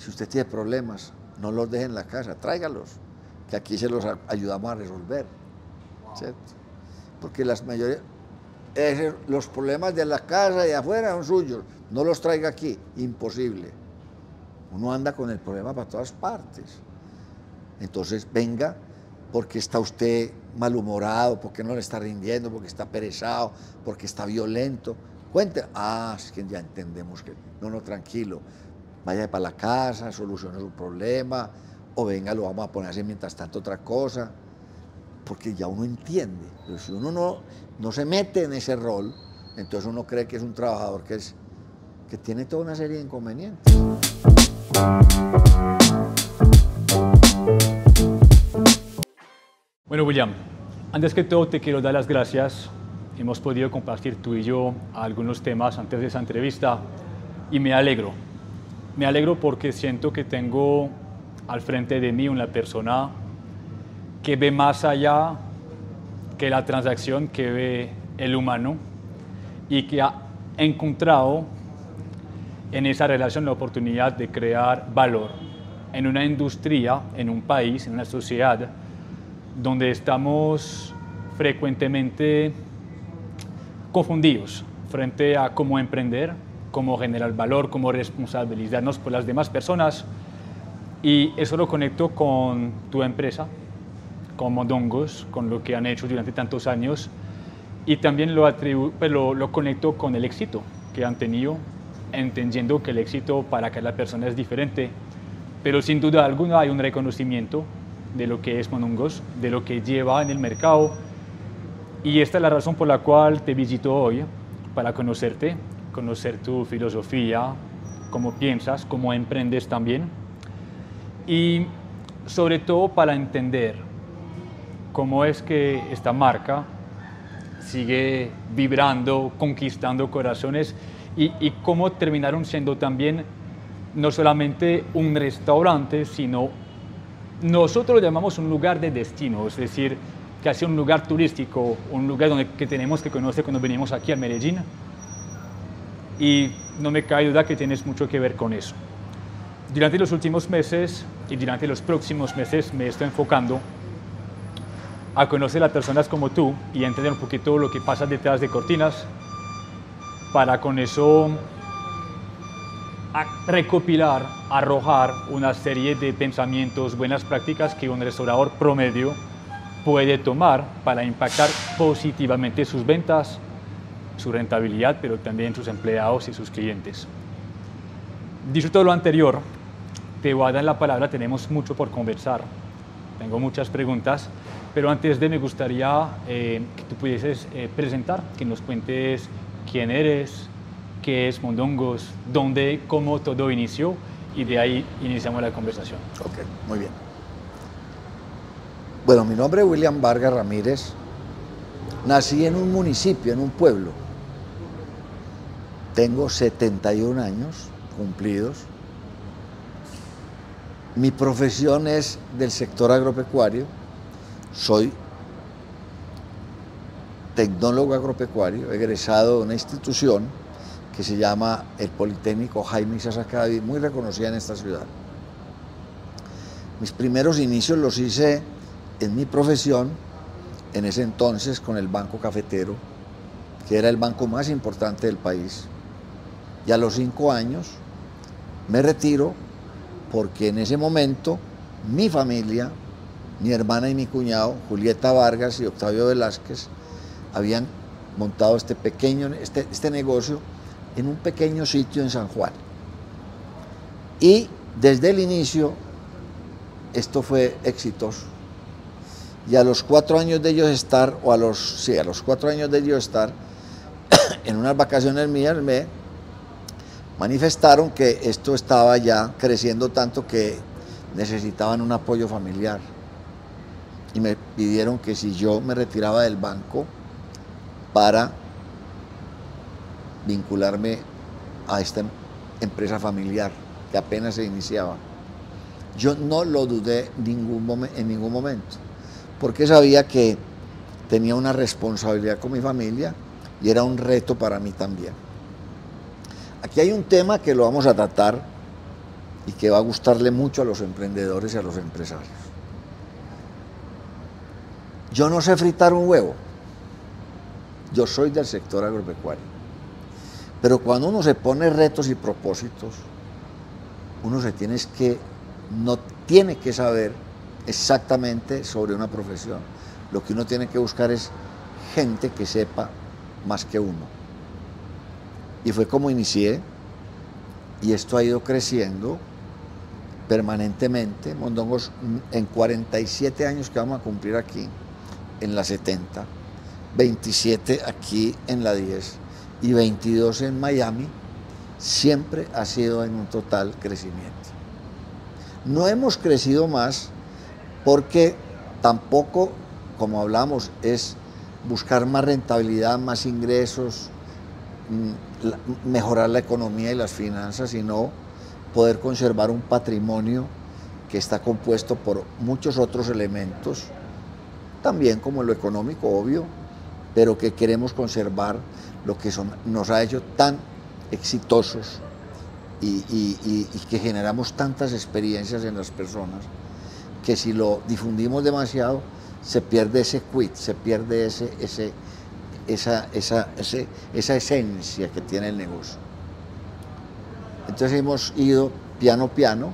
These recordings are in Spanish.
si usted tiene problemas, no los deje en la casa, tráigalos, que aquí se los ayudamos a resolver. ¿cierto? Porque las mayorías, los problemas de la casa y afuera son suyos, no los traiga aquí, imposible. Uno anda con el problema para todas partes. Entonces, venga, porque está usted malhumorado, porque no le está rindiendo, porque está perezado, porque está violento. Cuente, ah, es que ya entendemos que, no, no, tranquilo, vaya para la casa, solucione su problema, o venga, lo vamos a poner así mientras tanto otra cosa, porque ya uno entiende. Pero si uno no, no se mete en ese rol, entonces uno cree que es un trabajador que, es, que tiene toda una serie de inconvenientes. Bueno, William, antes que todo te quiero dar las gracias. Hemos podido compartir tú y yo algunos temas antes de esa entrevista y me alegro. Me alegro porque siento que tengo al frente de mí una persona que ve más allá que la transacción, que ve el humano y que ha encontrado en esa relación la oportunidad de crear valor en una industria, en un país, en una sociedad donde estamos frecuentemente confundidos frente a cómo emprender, cómo generar valor, cómo responsabilizarnos por las demás personas. Y eso lo conecto con tu empresa, con Modongos, con lo que han hecho durante tantos años. Y también lo, pues lo, lo conecto con el éxito que han tenido, entendiendo que el éxito para cada persona es diferente. Pero sin duda alguna hay un reconocimiento de lo que es Monongos, de lo que lleva en el mercado. Y esta es la razón por la cual te visito hoy, para conocerte, conocer tu filosofía, cómo piensas, cómo emprendes también. Y sobre todo para entender cómo es que esta marca sigue vibrando, conquistando corazones y, cómo terminaron siendo también no solamente un restaurante, sino nosotros lo llamamos un lugar de destino, es decir, casi un lugar turístico, un lugar donde, que tenemos que conocer cuando venimos aquí a Medellín. Y no me cae duda que tienes mucho que ver con eso. Durante los últimos meses y durante los próximos meses me estoy enfocando a conocer a personas como tú y a entender un poquito lo que pasa detrás de cortinas para con eso recopilar, arrojar una serie de pensamientos, buenas prácticas que un restaurador promedio puede tomar para impactar positivamente sus ventas, su rentabilidad, pero también sus empleados y sus clientes. Dicho todo lo anterior, te voy a dar la palabra, tenemos mucho por conversar, tengo muchas preguntas, pero antes de me gustaría eh, que tú pudieses eh, presentar, que nos cuentes quién eres, qué es Mondongos, dónde, cómo todo inició y de ahí iniciamos la conversación. Ok, muy bien. Bueno, mi nombre es William Vargas Ramírez. Nací en un municipio, en un pueblo. Tengo 71 años cumplidos. Mi profesión es del sector agropecuario. Soy tecnólogo agropecuario, egresado de una institución que se llama el Politécnico Jaime Isasacadi, muy reconocida en esta ciudad. Mis primeros inicios los hice en mi profesión, en ese entonces con el Banco Cafetero, que era el banco más importante del país. Y a los cinco años me retiro porque en ese momento mi familia, mi hermana y mi cuñado, Julieta Vargas y Octavio Velázquez, habían montado este pequeño este, este negocio en un pequeño sitio en San Juan. Y desde el inicio esto fue exitoso. Y a los cuatro años de ellos estar, o a los, sí, a los cuatro años de ellos estar, en unas vacaciones mías me manifestaron que esto estaba ya creciendo tanto que necesitaban un apoyo familiar. Y me pidieron que si yo me retiraba del banco para vincularme a esta empresa familiar que apenas se iniciaba. Yo no lo dudé en ningún momento, porque sabía que tenía una responsabilidad con mi familia y era un reto para mí también. Aquí hay un tema que lo vamos a tratar y que va a gustarle mucho a los emprendedores y a los empresarios. Yo no sé fritar un huevo. Yo soy del sector agropecuario. Pero cuando uno se pone retos y propósitos, uno se tiene que, no tiene que saber exactamente sobre una profesión. Lo que uno tiene que buscar es gente que sepa más que uno. Y fue como inicié, y esto ha ido creciendo permanentemente. Mondongos en 47 años que vamos a cumplir aquí, en la 70, 27 aquí en la 10 y 22 en Miami, siempre ha sido en un total crecimiento. No hemos crecido más porque tampoco, como hablamos, es buscar más rentabilidad, más ingresos, mm, mejorar la economía y las finanzas, sino poder conservar un patrimonio que está compuesto por muchos otros elementos, también como lo económico, obvio, pero que queremos conservar lo que nos ha hecho tan exitosos y, que generamos tantas experiencias en las personas que si lo difundimos demasiado se pierde ese quit, se pierde ese, ese, esa, esa, esa esencia que tiene el negocio. Entonces hemos ido piano piano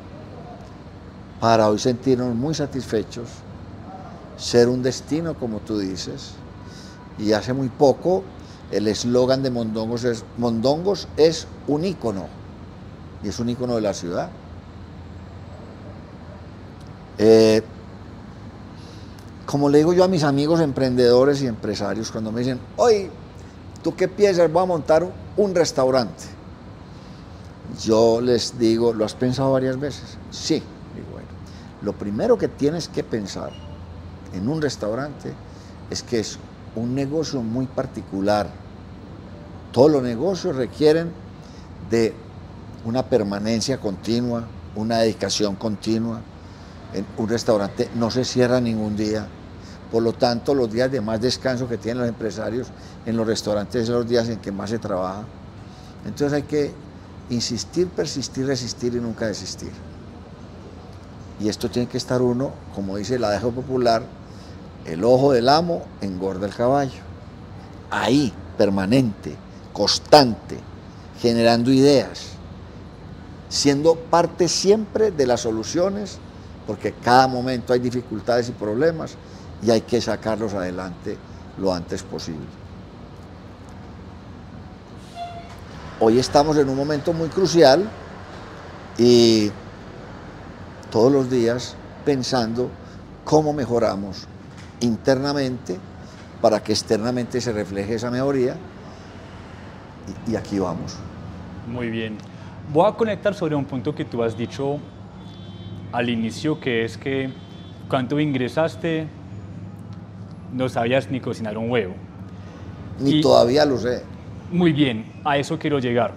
para hoy sentirnos muy satisfechos, ser un destino como tú dices, y hace muy poco el eslogan de Mondongos es, Mondongos es un ícono, y es un ícono de la ciudad. Eh, como le digo yo a mis amigos emprendedores y empresarios, cuando me dicen, oye, ¿tú qué piensas? Voy a montar un restaurante. Yo les digo, ¿lo has pensado varias veces? Sí. Digo, bueno, lo primero que tienes que pensar en un restaurante es que es un negocio muy particular. Todos los negocios requieren de una permanencia continua, una dedicación continua. En un restaurante no se cierra ningún día. Por lo tanto, los días de más descanso que tienen los empresarios en los restaurantes son los días en que más se trabaja. Entonces hay que insistir, persistir, resistir y nunca desistir. Y esto tiene que estar uno, como dice el adejo popular, el ojo del amo engorda el caballo. Ahí, permanente, constante, generando ideas, siendo parte siempre de las soluciones, porque cada momento hay dificultades y problemas y hay que sacarlos adelante lo antes posible. Hoy estamos en un momento muy crucial y todos los días pensando cómo mejoramos internamente para que externamente se refleje esa mejoría. Y, aquí vamos. Muy bien. Voy a conectar sobre un punto que tú has dicho al inicio, que es que cuando ingresaste no sabías ni cocinar un huevo. Ni todavía lo sé. Muy bien, a eso quiero llegar.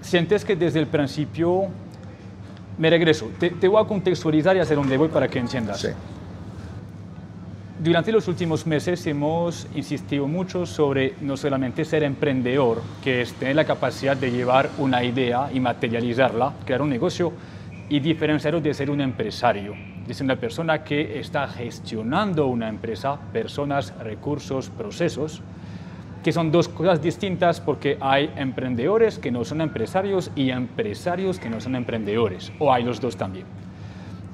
¿Sientes que desde el principio, me regreso, te, te voy a contextualizar y hacer dónde voy para que entiendas. Sí. Durante los últimos meses hemos insistido mucho sobre no solamente ser emprendedor, que es tener la capacidad de llevar una idea y materializarla, crear un negocio, y diferenciarlo de ser un empresario, ser una persona que está gestionando una empresa, personas, recursos, procesos, que son dos cosas distintas porque hay emprendedores que no son empresarios y empresarios que no son emprendedores, o hay los dos también.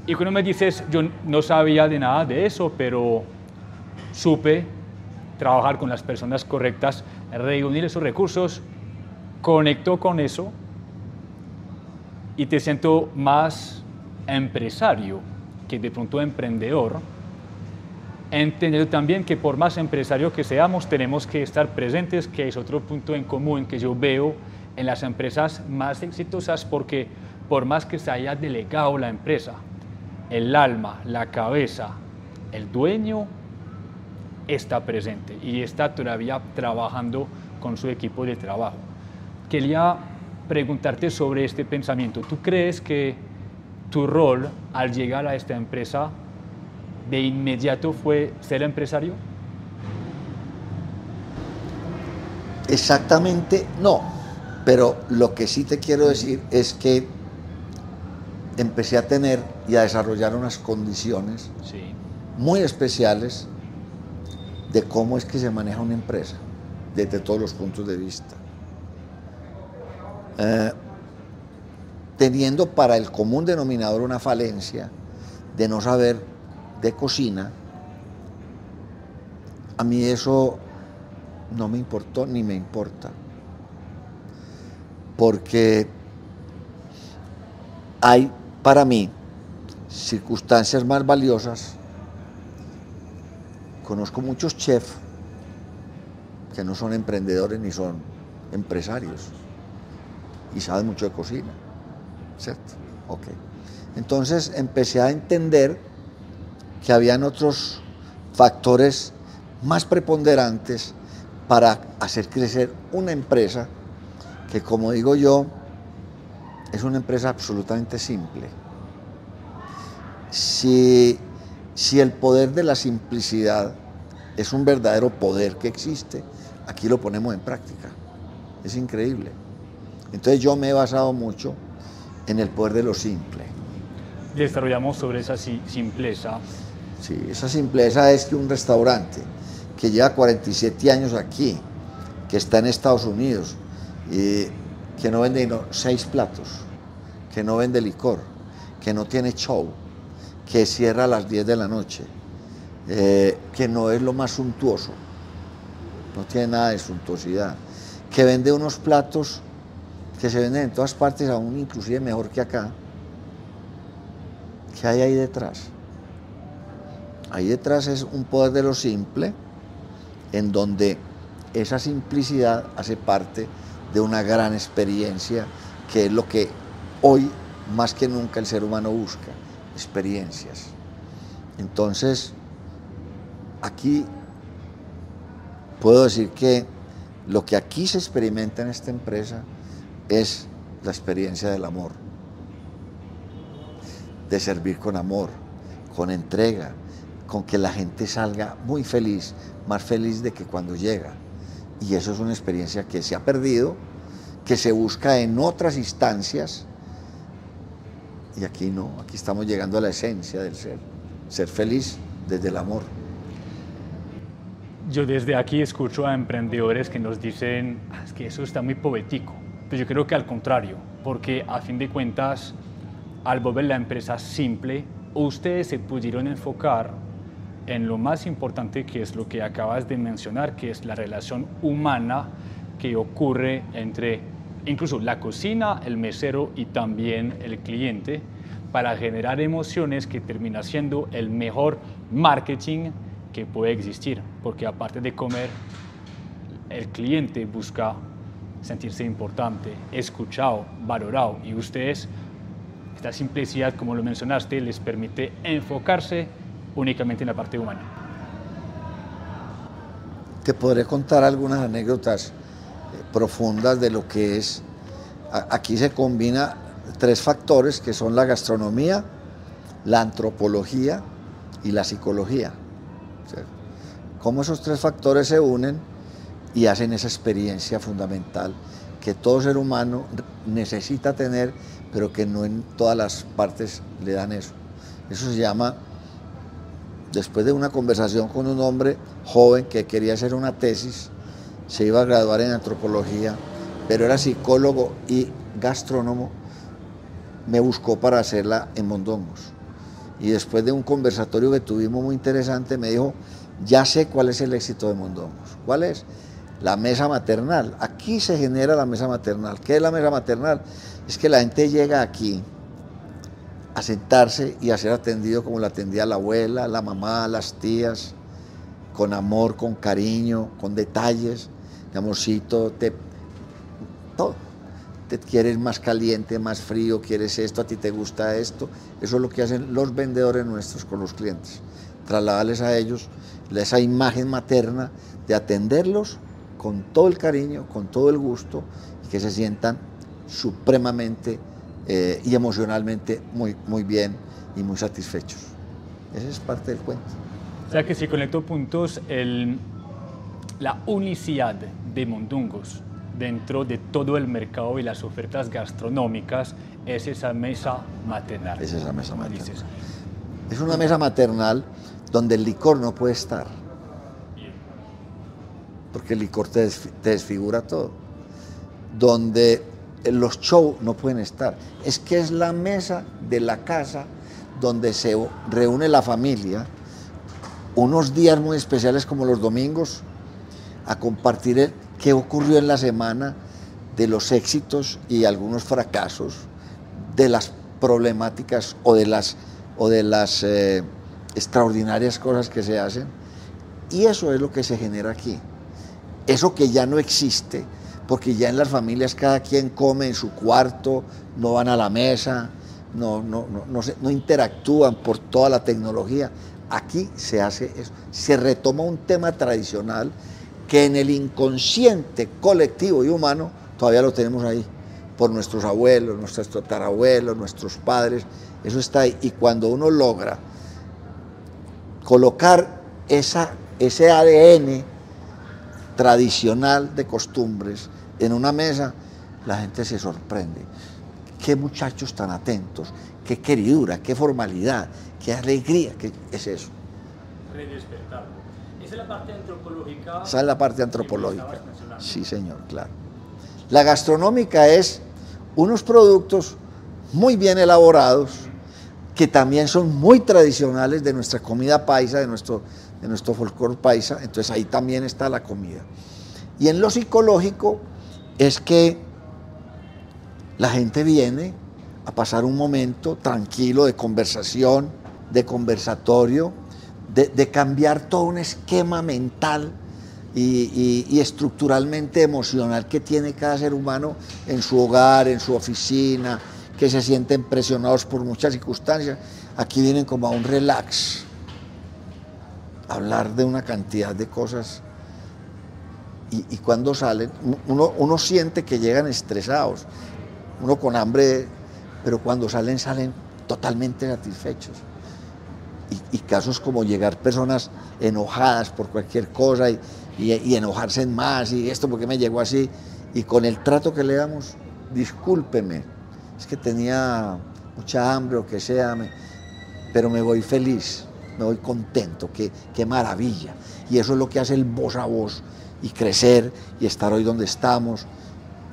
Y cuando me dices, yo no sabía de nada de eso, pero supe trabajar con las personas correctas, reunir esos recursos, conecto con eso y te siento más empresario que de pronto emprendedor, entendiendo también que por más empresario que seamos, tenemos que estar presentes, que es otro punto en común que yo veo en las empresas más exitosas, porque por más que se haya delegado la empresa, el alma, la cabeza, el dueño está presente y está todavía trabajando con su equipo de trabajo. Quería preguntarte sobre este pensamiento. ¿Tú crees que tu rol al llegar a esta empresa de inmediato fue ser empresario? Exactamente no, pero lo que sí te quiero decir es que empecé a tener y a desarrollar unas condiciones Sí. muy especiales de cómo es que se maneja una empresa, desde todos los puntos de vista. Eh, teniendo para el común denominador una falencia de no saber de cocina, a mí eso no me importó ni me importa. Porque hay para mí circunstancias más valiosas. Conozco muchos chefs que no son emprendedores ni son empresarios y saben mucho de cocina. ¿Cierto? Ok. Entonces empecé a entender que habían otros factores más preponderantes para hacer crecer una empresa que, como digo yo, es una empresa absolutamente simple. Si, si el poder de la simplicidad es un verdadero poder que existe, aquí lo ponemos en práctica. Es increíble. Entonces yo me he basado mucho en el poder de lo simple. Desarrollamos sobre esa si- simpleza. Sí, esa simpleza es que un restaurante que lleva 47 años aquí, que está en Estados Unidos, y que no vende seis platos, que no vende licor, que no tiene show, que cierra a las 10 de la noche, eh, que no es lo más suntuoso, no tiene nada de suntuosidad, que vende unos platos que se venden en todas partes, aún inclusive mejor que acá, ¿qué hay ahí detrás? Ahí detrás es un poder de lo simple, en donde esa simplicidad hace parte de una gran experiencia, que es lo que hoy más que nunca el ser humano busca, experiencias. Entonces, aquí puedo decir que lo que aquí se experimenta en esta empresa es la experiencia del amor, de servir con amor, con entrega, con que la gente salga muy feliz, más feliz de que cuando llega. Y eso es una experiencia que se ha perdido, que se busca en otras instancias. Y aquí no, aquí estamos llegando a la esencia del ser, ser feliz desde el amor. Yo desde aquí escucho a emprendedores que nos dicen "Ah, es que eso está muy poético. Pero yo creo que al contrario, porque a fin de cuentas, al volver la empresa simple, ustedes se pudieron enfocar en lo más importante que es lo que acabas de mencionar, que es la relación humana que ocurre entre incluso la cocina, el mesero y también el cliente, para generar emociones que termina siendo el mejor marketing que puede existir, porque aparte de comer, el cliente busca sentirse importante, escuchado, valorado, y ustedes, esta simplicidad, como lo mencionaste, les permite enfocarse únicamente en la parte humana. Te podré contar algunas anécdotas eh, profundas de lo que es. Aquí se combina tres factores que son la gastronomía, la antropología y la psicología. Cómo esos tres factores se unen y hacen esa experiencia fundamental que todo ser humano necesita tener, pero que no en todas las partes le dan eso. Eso se llama después de una conversación con un hombre joven que quería hacer una tesis, se iba a graduar en antropología, pero era psicólogo y gastrónomo, me buscó para hacerla en Mondongos. Y después de un conversatorio que tuvimos muy interesante, me dijo, ya sé cuál es el éxito de Mondongos. ¿Cuál es? La mesa maternal. Aquí se genera la mesa maternal. ¿Qué es la mesa maternal? Es que la gente llega aquí a sentarse y a ser atendido como la atendía la abuela, la mamá, las tías, con amor, con cariño, con detalles, mi amorcito, te, todo. Te quieres más caliente, más frío, quieres esto, a ti te gusta esto. Eso es lo que hacen los vendedores nuestros con los clientes. Trasladarles a ellos esa imagen materna de atenderlos con todo el cariño, con todo el gusto y que se sientan supremamente eh, y emocionalmente muy, muy bien y muy satisfechos. Esa es parte del cuento. O sea que si conecto puntos, el, la unicidad de Mondongos dentro de todo el mercado y las ofertas gastronómicas es esa mesa maternal. Es esa mesa maternal. dices. Es una mesa maternal donde el licor no puede estar. Porque el licor te, desfi- te desfigura todo. Donde los shows no pueden estar. Es que es la mesa de la casa donde se reúne la familia unos días muy especiales como los domingos a compartir el- qué ocurrió en la semana, de los éxitos y algunos fracasos, de las problemáticas o de las, o de las eh, extraordinarias cosas que se hacen. Y eso es lo que se genera aquí. Eso que ya no existe, porque ya en las familias cada quien come en su cuarto, no van a la mesa, no, no, no, no interactúan por toda la tecnología. Aquí se hace eso, se retoma un tema tradicional que en el inconsciente colectivo y humano todavía lo tenemos ahí, por nuestros abuelos, nuestros tatarabuelos, nuestros padres, eso está ahí. Y cuando uno logra colocar esa, ese ADN tradicional de costumbres en una mesa, la gente se sorprende. Qué muchachos tan atentos, qué queridura, qué formalidad, qué alegría, qué es eso. Esa es la parte antropológica. Esa es la parte antropológica. Sí, señor, claro. La gastronómica es unos productos muy bien elaborados que también son muy tradicionales de nuestra comida paisa, de nuestro, de nuestro folclore paisa. Entonces ahí también está la comida. Y en lo psicológico es que la gente viene a pasar un momento tranquilo de conversación, de conversatorio, de, cambiar todo un esquema mental y, estructuralmente emocional que tiene cada ser humano en su hogar, en su oficina, que se sienten presionados por muchas circunstancias. Aquí vienen como a un relax, hablar de una cantidad de cosas y, cuando salen, uno, uno siente que llegan estresados, uno con hambre, pero cuando salen, salen totalmente satisfechos. Y, casos como llegar personas enojadas por cualquier cosa y, y- y enojarse en más, y esto porque me llegó así, y con el trato que le damos, discúlpeme, es que tenía mucha hambre o que sea, me- pero me voy feliz, me voy contento, qué, qué maravilla. Y eso es lo que hace el voz a voz y crecer y estar hoy donde estamos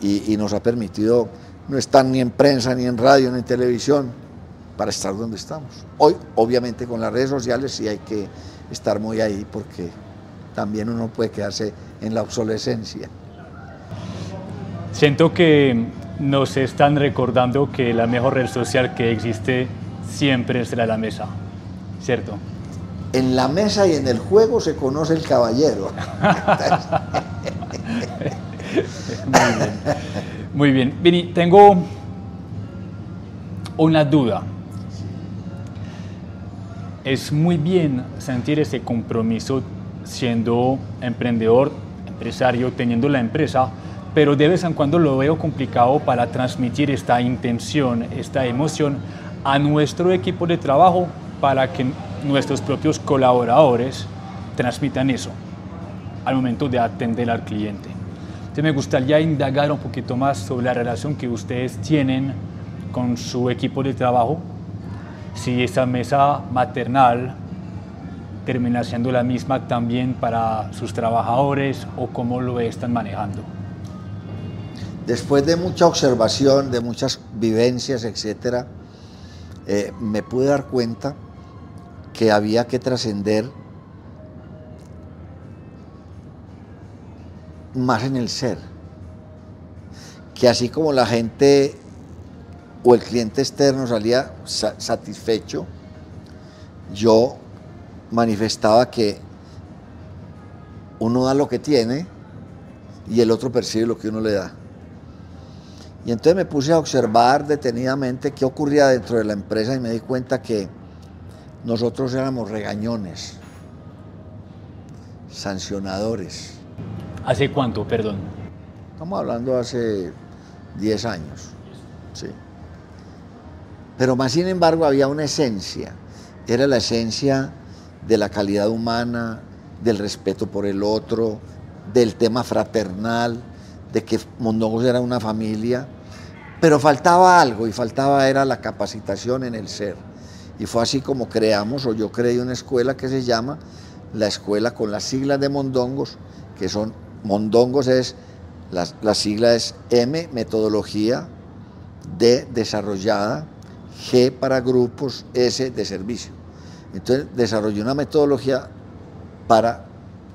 y, y nos ha permitido no estar ni en prensa, ni en radio, ni en televisión para estar donde estamos. Hoy, obviamente, con las redes sociales sí hay que estar muy ahí porque también uno puede quedarse en la obsolescencia. Siento que nos están recordando que la mejor red social que existe siempre será la mesa, ¿cierto? En la mesa y en el juego se conoce el caballero. Muy bien. Vini, tengo una duda. Es muy bien sentir ese compromiso siendo emprendedor, empresario, teniendo la empresa, pero de vez en cuando lo veo complicado para transmitir esta intención, esta emoción a nuestro equipo de trabajo para que nuestros propios colaboradores transmitan eso al momento de atender al cliente. Entonces me gustaría indagar un poquito más sobre la relación que ustedes tienen con su equipo de trabajo, si esa mesa maternal termina siendo la misma también para sus trabajadores o cómo lo están manejando. Después de mucha observación, de muchas vivencias, etcétera, eh, me pude dar cuenta que había que trascender más en el ser. Que así como la gente o el cliente externo salía sa- satisfecho, yo manifestaba que uno da lo que tiene y el otro percibe lo que uno le da. Y entonces me puse a observar detenidamente qué ocurría dentro de la empresa y me di cuenta que nosotros éramos regañones, sancionadores. ¿Hace cuánto, perdón? Estamos hablando hace 10 años. Sí. Pero más sin embargo había una esencia. Era la esencia de la calidad humana, del respeto por el otro, del tema fraternal, de que Mondongos era una familia, pero faltaba algo y faltaba era la capacitación en el ser. Y fue así como creamos, o yo creé una escuela que se llama la escuela con las siglas de Mondongos, que son, Mondongos es, la, la sigla es M, metodología, D, desarrollada, G para grupos, S de servicio. Entonces desarrollé una metodología para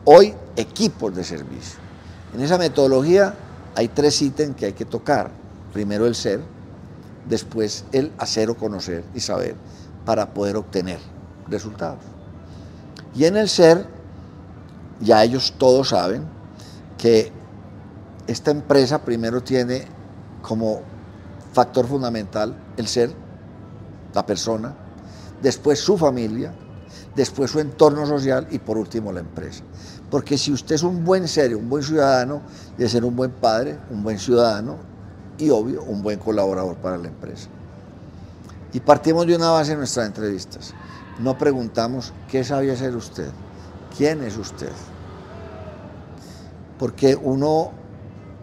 hoy equipos de servicio. En esa metodología hay tres ítems que hay que tocar. Primero el ser, después el hacer o conocer y saber para poder obtener resultados. Y en el ser, ya ellos todos saben que esta empresa primero tiene como factor fundamental el ser, la persona, después su familia, después su entorno social y por último la empresa. Porque si usted es un buen ser, un buen ciudadano, debe ser un buen padre, un buen ciudadano y obvio, un buen colaborador para la empresa. Y partimos de una base en nuestras entrevistas. No preguntamos qué sabía ser usted, quién es usted. Porque uno,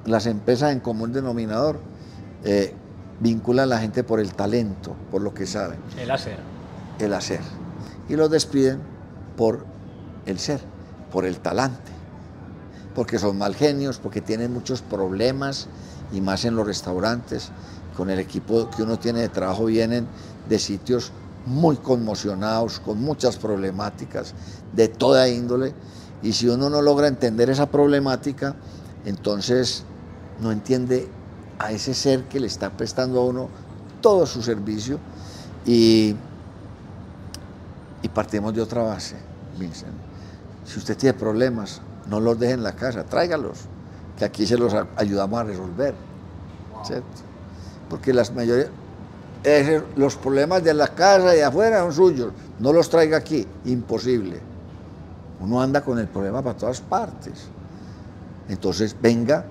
las empresas en común denominador, eh, vinculan a la gente por el talento, por lo que saben. El hacer. El hacer. Y los despiden por el ser, por el talante. Porque son mal genios, porque tienen muchos problemas, y más en los restaurantes, con el equipo que uno tiene de trabajo vienen de sitios muy conmocionados, con muchas problemáticas de toda índole, y si uno no logra entender esa problemática, entonces no entiende a ese ser que le está prestando a uno todo su servicio y, y partimos de otra base, Vincent. Si usted tiene problemas, no los deje en la casa, tráigalos, que aquí se los ayudamos a resolver. ¿cierto? Porque las mayorías, los problemas de la casa y afuera son suyos, no los traiga aquí, imposible. Uno anda con el problema para todas partes. Entonces, venga,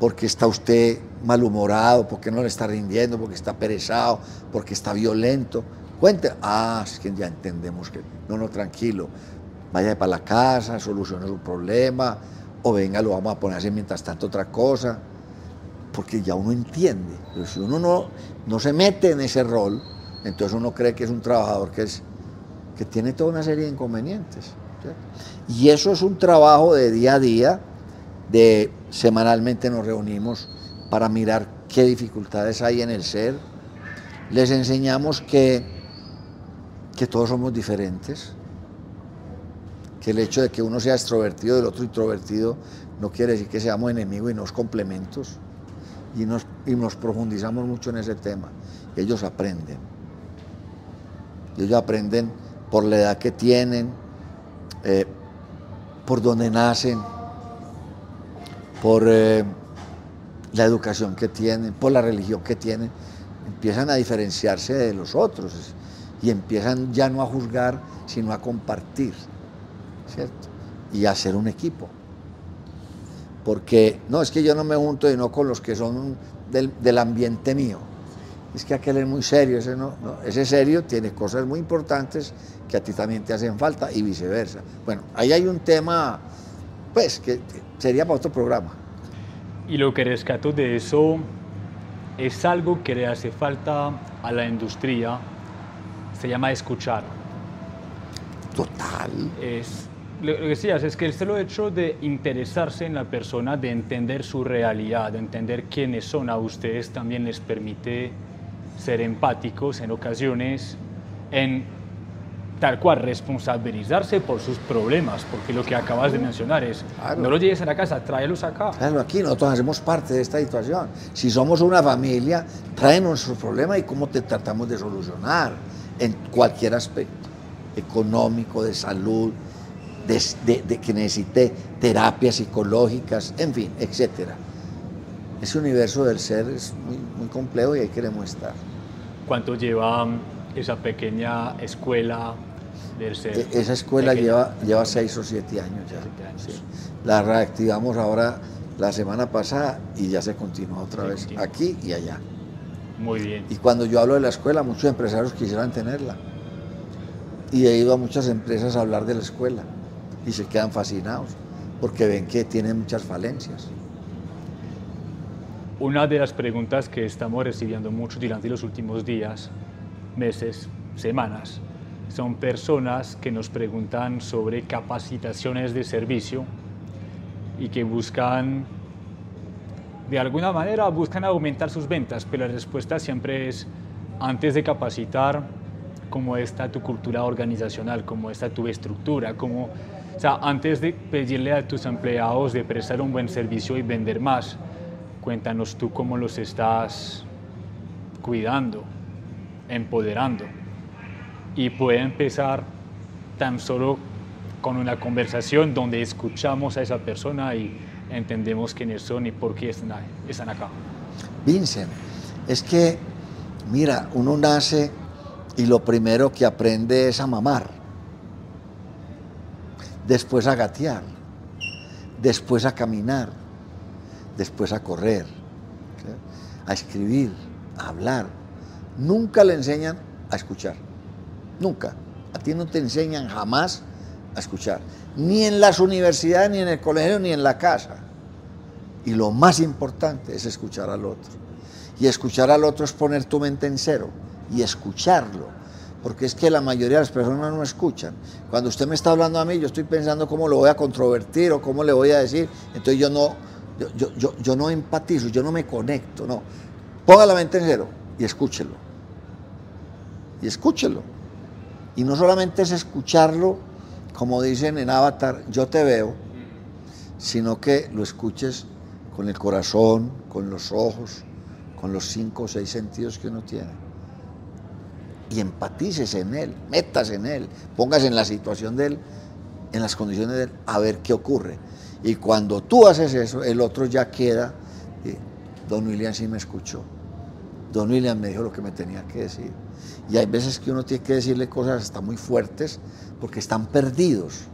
porque está usted malhumorado, porque no le está rindiendo, porque está perezado, porque está violento. Cuente, ah, es que ya entendemos que, no, no, tranquilo, vaya para la casa, solucione su problema, o venga, lo vamos a poner así mientras tanto otra cosa, porque ya uno entiende. Pero si uno no, no se mete en ese rol, entonces uno cree que es un trabajador que, es, que tiene toda una serie de inconvenientes. Y eso es un trabajo de día a día, de semanalmente nos reunimos para mirar qué dificultades hay en el ser. Les enseñamos que, que todos somos diferentes, que el hecho de que uno sea extrovertido y el otro introvertido no quiere decir que seamos enemigos y nos complementos. Y nos, y nos profundizamos mucho en ese tema. Ellos aprenden. Ellos aprenden por la edad que tienen, eh, por donde nacen, por eh, la educación que tienen, por la religión que tienen, empiezan a diferenciarse de los otros y empiezan ya no a juzgar, sino a compartir, ¿cierto? Y a hacer un equipo. Porque no es que yo no me junto y no con los que son del, ambiente mío. Es que aquel es muy serio, ese, no, ese serio tiene cosas muy importantes que a ti también te hacen falta y viceversa. Bueno, ahí hay un tema, pues, que sería para otro programa. Y lo que rescato de eso es algo que le hace falta a la industria, se llama escuchar. Total. Es, lo que decías es que el solo hecho de interesarse en la persona, de entender su realidad, de entender quiénes son a ustedes, también les permite ser empáticos en ocasiones, en tal cual responsabilizarse por sus problemas, porque lo que acabas de mencionar es, no los lleves a la casa, tráelos acá. Claro, aquí nosotros hacemos parte de esta situación. Si somos una familia, trae nuestro problema y cómo te tratamos de solucionar en cualquier aspecto, económico, de salud, de, que necesite terapias psicológicas, en fin, etc. Ese universo del ser es muy, muy complejo y ahí queremos estar. ¿Cuánto lleva esa pequeña escuela del ser? E-, esa escuela lleva, lleva seis o siete años ya. La reactivamos ahora la semana pasada y ya se continúa otra vez aquí y allá. Muy bien. Y cuando yo hablo de la escuela, muchos empresarios quisieran tenerla. Y he ido a muchas empresas a hablar de la escuela y se quedan fascinados porque ven que tiene muchas falencias. una de las preguntas que estamos recibiendo mucho durante los últimos días, meses, semanas, son personas que nos preguntan sobre capacitaciones de servicio y que buscan, de alguna manera, buscan aumentar sus ventas, pero la respuesta siempre es, antes de capacitar, cómo está tu cultura organizacional, cómo está tu estructura, cómo, o sea, antes de pedirle a tus empleados de prestar un buen servicio y vender más, cuéntanos tú cómo los estás cuidando, empoderando. Y puede empezar tan solo con una conversación donde escuchamos a esa persona y entendemos quiénes son y por qué están, acá. Vincent, es que, mira, uno nace y lo primero que aprende es a mamar, después a gatear, después a caminar, después a correr, a escribir, a hablar. Nunca le enseñan a escuchar, nunca. A ti no te enseñan jamás a escuchar, ni en las universidades, ni en el colegio, ni en la casa. Y lo más importante es escuchar al otro. Y escuchar al otro es poner tu mente en cero y escucharlo. Porque es que la mayoría de las personas no escuchan. Cuando usted me está hablando a mí, yo estoy pensando cómo lo voy a controvertir o cómo le voy a decir. Entonces yo no, yo, no empatizo, yo no me conecto, no. Ponga la mente en cero y escúchelo. Y escúchelo. Y no solamente es escucharlo, como dicen en Avatar, yo te veo, sino que lo escuches con el corazón, con los ojos, con los cinco o seis sentidos que uno tiene y empatices en él, metas en él, pongas en la situación de él, en las condiciones de él, a ver qué ocurre. Y cuando tú haces eso, el otro ya queda, don William sí me escuchó, don William me dijo lo que me tenía que decir. Y hay veces que uno tiene que decirle cosas hasta muy fuertes porque están perdidos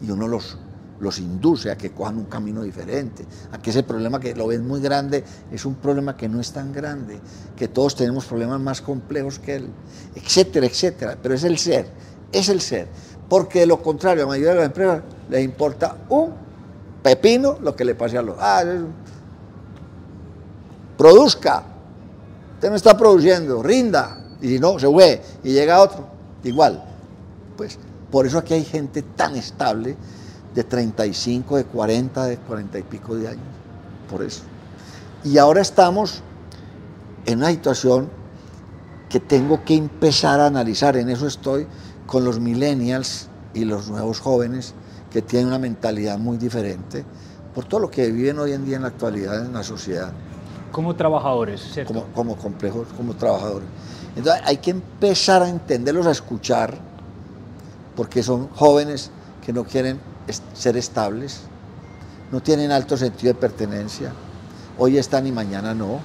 y uno los los induce a que cojan un camino diferente, a que ese problema que lo ven muy grande es un problema que no es tan grande, que todos tenemos problemas más complejos que él, etcétera, etcétera. Pero es el ser, es el ser. Porque de lo contrario, a la mayoría de las empresas les importa un pepino lo que le pase a los... Ah, produzca. Usted no está produciendo, rinda. Y si no, se fue y llega otro, igual. Pues por eso aquí hay gente tan estable de 35, de 40, de 40 y pico de años. Por eso. Y ahora estamos en una situación que tengo que empezar a analizar, en eso estoy, con los millennials y los nuevos jóvenes que tienen una mentalidad muy diferente por todo lo que viven hoy en día en la actualidad en la sociedad. Como trabajadores, ¿cierto? Como, como complejos, como trabajadores. Entonces hay que empezar a entenderlos, a escuchar, porque son jóvenes que no quieren ser estables, no tienen alto sentido de pertenencia, hoy están y mañana no.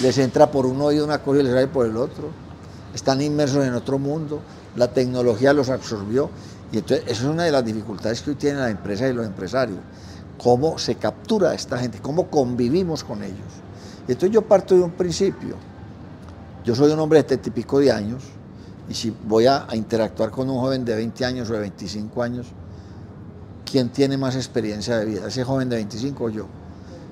Les entra por un oído una cosa y les sale por el otro. Están inmersos en otro mundo, la tecnología los absorbió. Y entonces, eso es una de las dificultades que hoy tienen las empresas y los empresarios. Cómo se captura a esta gente, cómo convivimos con ellos. Y entonces yo parto de un principio. Yo soy un hombre de este típico de años, y si voy a, a interactuar con un joven de 20 años o de 25 años, ¿quién tiene más experiencia de vida? ¿Ese joven de 25 o yo?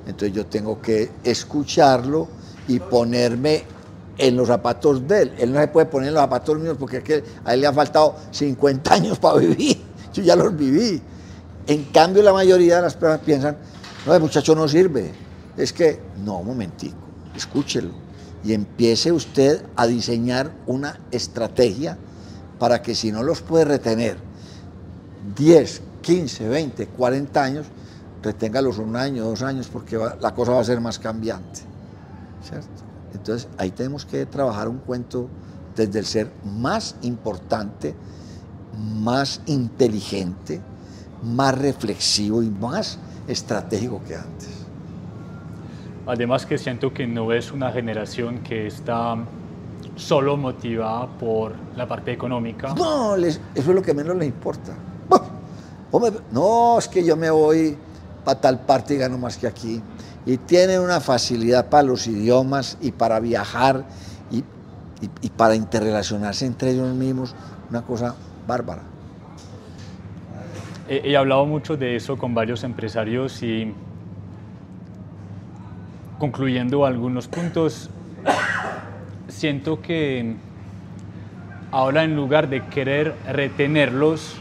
Entonces yo tengo que escucharlo y ponerme en los zapatos de él. Él no se puede poner en los zapatos míos porque a él le ha faltado 50 años para vivir. Yo ya los viví. En cambio, la mayoría de las personas piensan, no, el muchacho no sirve. Es que, no, un momentico, escúchelo. Y empiece usted a diseñar una estrategia para que si no los puede retener 10, 15, 20, 40 años, reténgalos un año, dos años, porque la cosa va a ser más cambiante. ¿cierto? Entonces ahí tenemos que trabajar un cuento desde el ser más importante, más inteligente, más reflexivo y más estratégico que antes. Además que siento que no es una generación que está solo motivada por la parte económica. No, eso es lo que menos les importa no, es que yo me voy para tal parte y gano más que aquí. Y tienen una facilidad para los idiomas y para viajar y, para interrelacionarse entre ellos mismos, una cosa bárbara. He, hablado mucho de eso con varios empresarios y concluyendo algunos puntos, siento que ahora en lugar de querer retenerlos,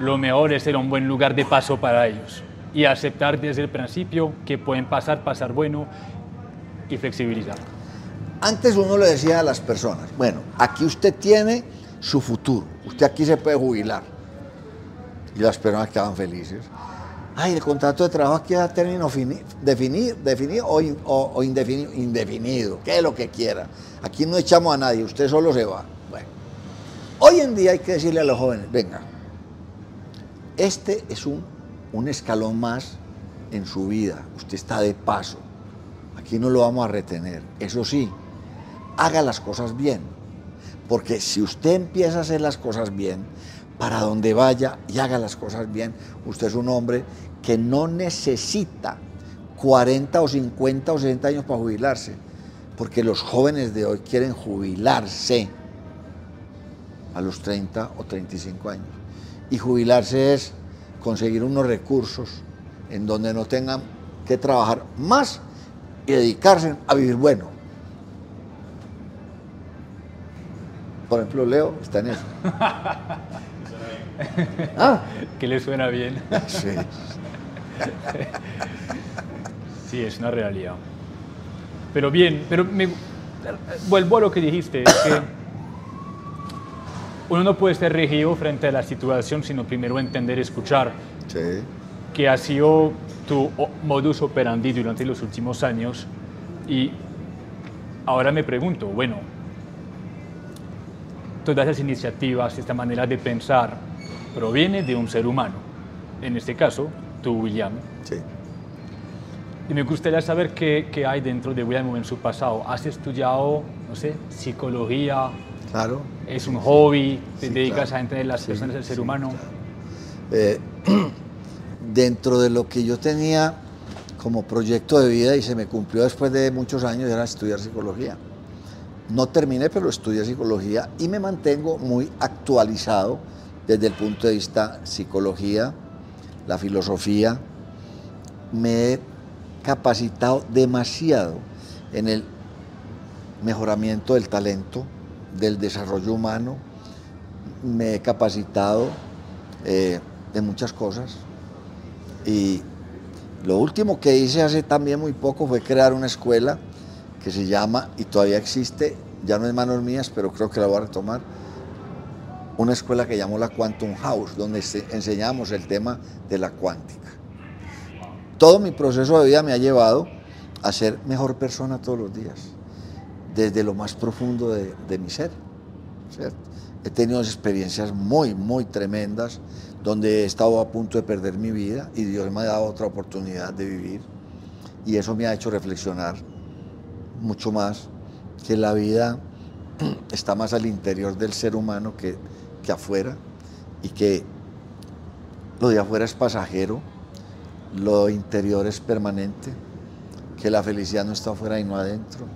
lo mejor es ser un buen lugar de paso para ellos y aceptar desde el principio que pueden pasar, pasar bueno y flexibilizar. Antes uno le decía a las personas, bueno, aquí usted tiene su futuro, usted aquí se puede jubilar. Y las personas quedaban felices. Ay, el contrato de trabajo aquí a término definido, definido o, o, indefinido, indefinido, que es lo que quiera. Aquí no echamos a nadie, usted solo se va. Bueno, hoy en día hay que decirle a los jóvenes, venga, este es un, un escalón más en su vida, usted está de paso, aquí no lo vamos a retener. Eso sí, haga las cosas bien, porque si usted empieza a hacer las cosas bien, para donde vaya y haga las cosas bien. Usted es un hombre que no necesita 40 o 50 o 60 años para jubilarse, porque los jóvenes de hoy quieren jubilarse a los 30 o 35 años. Y jubilarse es conseguir unos recursos en donde no tengan que trabajar más y dedicarse a vivir bueno. Por ejemplo, Leo está en eso. ¿Ah? Que le suena bien. Sí. sí, es una realidad. Pero bien, pero me, vuelvo a lo que dijiste, que uno no puede ser rígido frente a la situación, sino primero entender y escuchar. Sí. Que ha sido tu modus operandi durante los últimos años. Y ahora me pregunto, bueno, todas esas iniciativas, esta manera de pensar, proviene de un ser humano. En este caso, tú, William. Sí. Y me gustaría saber qué, qué, hay dentro de William en su pasado. ¿Has estudiado, no sé, psicología? Claro. ¿Es un hobby? ¿Te dedicas a entender las personas del ser humano? Eh, dentro de lo que yo tenía como proyecto de vida y se me cumplió después de muchos años era estudiar psicología. No terminé, pero estudié psicología y me mantengo muy actualizado desde el punto de vista psicología, la filosofía. Me he capacitado demasiado en el mejoramiento del talento, del desarrollo humano. Me he capacitado eh, de muchas cosas. Y lo último que hice hace también muy poco fue crear una escuela que se llama, y todavía existe, ya no es manos mías, pero creo que la voy a retomar, una escuela que llamó la Quantum House, donde enseñamos el tema de la cuántica. Todo mi proceso de vida me ha llevado a ser mejor persona todos los días, desde lo más profundo de, mi ser. He tenido experiencias muy, muy tremendas, donde he estado a punto de perder mi vida y Dios me ha dado otra oportunidad de vivir. Y eso me ha hecho reflexionar mucho más que la vida está más al interior del ser humano que que afuera y que lo de afuera es pasajero, lo interior es permanente, que la felicidad no está afuera y no adentro,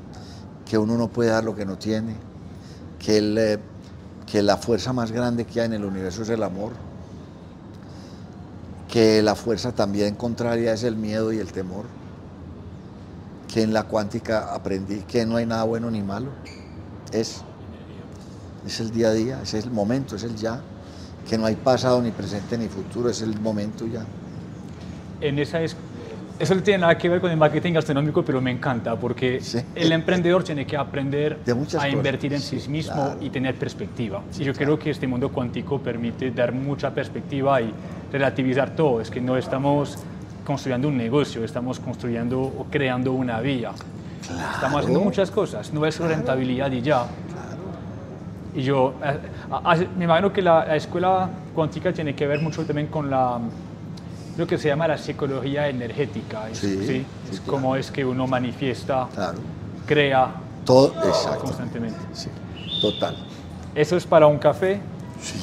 que uno no puede dar lo que no tiene, que, eh, que la fuerza más grande que hay en el universo es el amor, que la fuerza también contraria es el miedo y el temor, que en la cuántica aprendí que no hay nada bueno ni malo, es es el día a día, es el momento, es el ya, que no hay pasado ni presente ni futuro, es el momento ya. En esa es, eso no tiene nada que ver con el marketing gastronómico, pero me encanta porque el emprendedor tiene que aprender a invertir en sí, mismo y tener perspectiva. y yo creo que este mundo cuántico permite dar mucha perspectiva y relativizar todo. Es que no estamos construyendo un negocio, estamos construyendo o creando una vía. Estamos haciendo muchas cosas, no es rentabilidad y ya, y yo, eh, me imagino que la, escuela cuántica tiene que ver mucho también con la, lo que se llama la psicología energética. Sí, es como es que uno manifiesta, crea Todo, constantemente. Sí, total. Eso es para un café,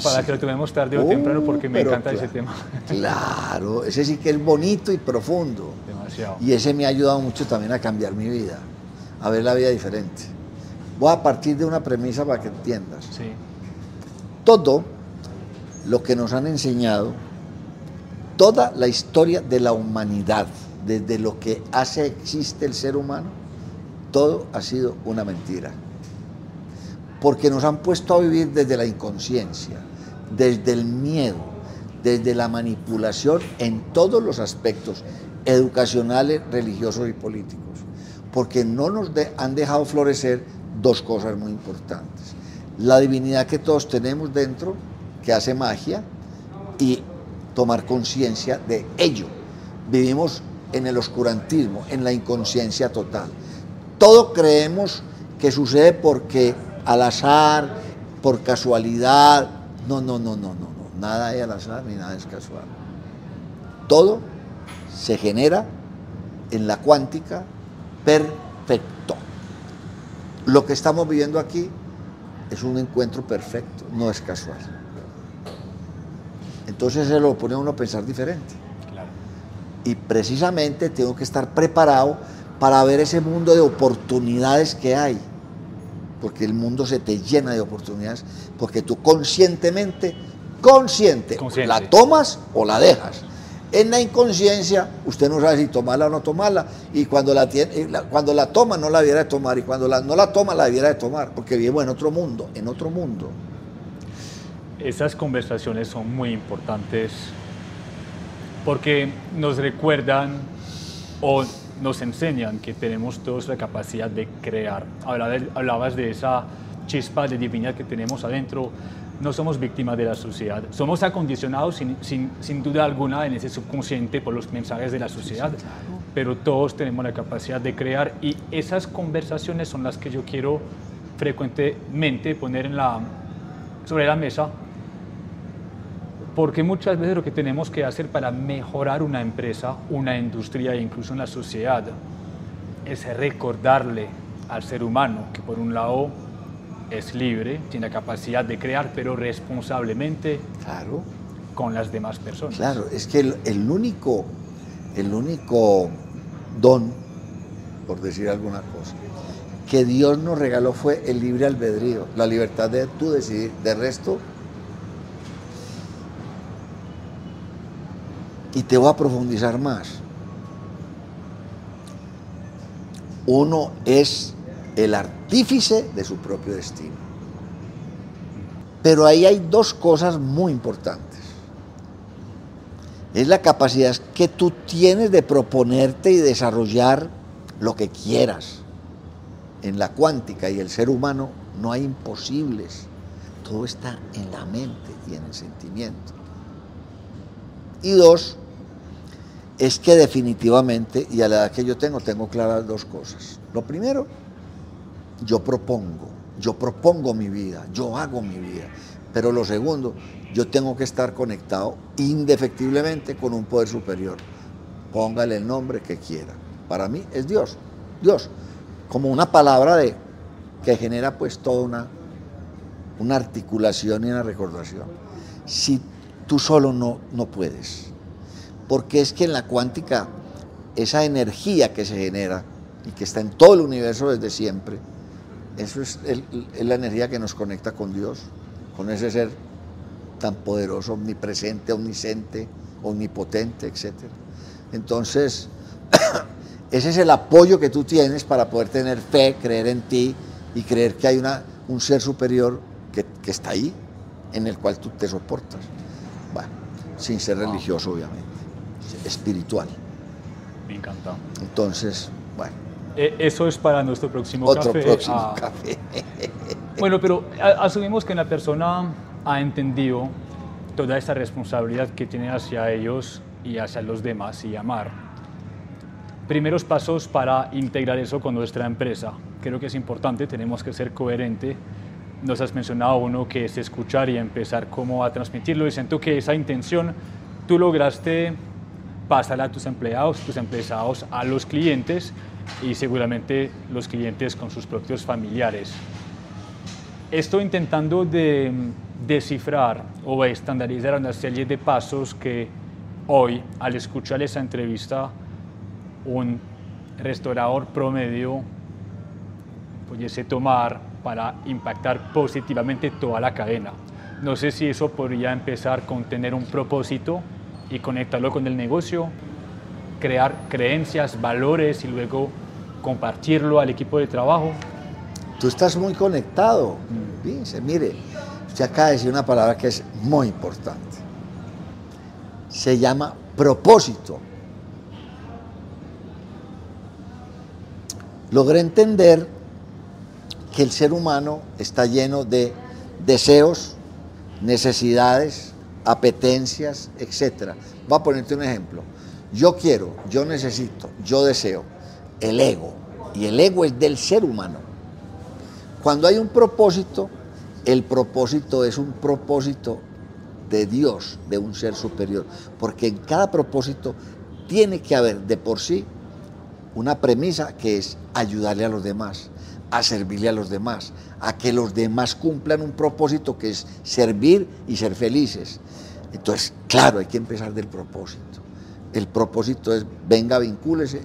para que lo tomemos tarde o temprano, porque me encanta ese tema. Claro, ese sí que es bonito y profundo. Demasiado. Y ese me ha ayudado mucho también a cambiar mi vida, a ver la vida diferente. Voy a partir de una premisa para que entiendas. Todo lo que nos han enseñado, toda la historia de la humanidad, desde lo que hace existe el ser humano, todo ha sido una mentira. Porque nos han puesto a vivir desde la inconsciencia, desde el miedo, desde la manipulación en todos los aspectos educacionales, religiosos y políticos. Porque no nos han dejado florecer dos cosas muy importantes. La divinidad que todos tenemos dentro, que hace magia, y tomar conciencia de ello. Vivimos en el oscurantismo, en la inconsciencia total. Todo creemos que sucede porque al azar, por casualidad. No, no, no, no, no, no. Nada es al azar ni nada es casual. Todo se genera en la cuántica perfecto. Lo que estamos viviendo aquí es un encuentro perfecto, no es casual. Entonces se lo pone a uno a pensar diferente. Y precisamente tengo que estar preparado para ver ese mundo de oportunidades que hay. Porque el mundo se te llena de oportunidades. Porque tú conscientemente, consciente, la tomas o la dejas. En la inconsciencia, usted no sabe si tomarla o no tomarla. Y cuando la, tiene, cuando la toma, no la debiera de tomar. Y cuando la, no la toma, la debiera de tomar. Porque vivo en otro mundo, en otro mundo. Esas conversaciones son muy importantes porque nos recuerdan o nos enseñan que tenemos todos la capacidad de crear. Hablabas de esa chispa de divinidad que tenemos adentro. No somos víctimas de la sociedad, somos acondicionados sin, sin, duda alguna en ese subconsciente por los mensajes de la sociedad, pero todos tenemos la capacidad de crear y esas conversaciones son las que yo quiero frecuentemente poner en la, sobre la mesa porque muchas veces lo que tenemos que hacer para mejorar una empresa, una industria e incluso una sociedad es recordarle al ser humano que por un lado es libre, tiene la capacidad de crear, pero responsablemente claro. con las demás personas. Claro, es que el, único, el único don, por decir alguna cosa, que Dios nos regaló fue el libre albedrío, la libertad de tú decidir. De resto, Y te voy a profundizar más. Uno es el artífice de su propio destino. Pero ahí hay dos cosas muy importantes. Es la capacidad que tú tienes de proponerte y desarrollar lo que quieras. En la cuántica y el ser humano no hay imposibles. Todo está en la mente y en el sentimiento. Y dos, es que definitivamente, y a la edad que yo tengo, tengo claras dos cosas. Lo primero, yo propongo, yo propongo mi vida, yo hago mi vida. Pero lo segundo, yo tengo que estar conectado indefectiblemente con un poder superior. Póngale el nombre que quiera. Para mí es Dios, Dios, como una palabra de que genera pues toda una, una articulación y una recordación. Si tú solo no, no puedes, porque es que en la cuántica esa energía que se genera y que está en todo el universo desde siempre, eso es, la energía que nos conecta con Dios, con ese ser tan poderoso, omnipresente, omnisciente, omnipotente, etc. Entonces, ese es el apoyo que tú tienes para poder tener fe, creer en ti y creer que hay una, un ser superior que, está ahí, en el cual tú te soportas. Bueno, sin ser religioso, obviamente espiritual. Me encanta. Entonces, bueno. E, eso es para nuestro próximo Otro café. próximo ah. café. bueno, pero asumimos que la persona ha entendido toda esta responsabilidad que tiene hacia ellos y hacia los demás y amar. Primeros pasos para integrar eso con nuestra empresa. Creo que es importante, tenemos que ser coherente. Nos has mencionado uno que es escuchar y empezar cómo a transmitirlo y siento que esa intención tú lograste pásala a tus empleados, tus empleados a los clientes y seguramente los clientes con sus propios familiares. Estoy intentando de, descifrar o estandarizar una serie de pasos que hoy, al escuchar esa entrevista, un restaurador promedio pudiese tomar para impactar positivamente toda la cadena. No sé si eso podría empezar con tener un propósito y conectarlo con el negocio, crear creencias, valores y luego compartirlo al equipo de trabajo. Tú estás muy conectado. Fíjense, mire, usted acaba de decir una palabra que es muy importante. Se llama propósito. Logré entender que el ser humano está lleno de deseos, necesidades, apetencias, etc. Voy a ponerte un ejemplo. Yo quiero, yo necesito, yo deseo, el ego. Y el ego es del ser humano. Cuando hay un propósito, el propósito es un propósito de Dios, de un ser superior. Porque en cada propósito tiene que haber de por sí una premisa que es ayudarle a los demás, a servirle a los demás, a que los demás cumplan un propósito que es servir y ser felices. Entonces, claro, hay que empezar del propósito. El propósito es, venga, vincúlese,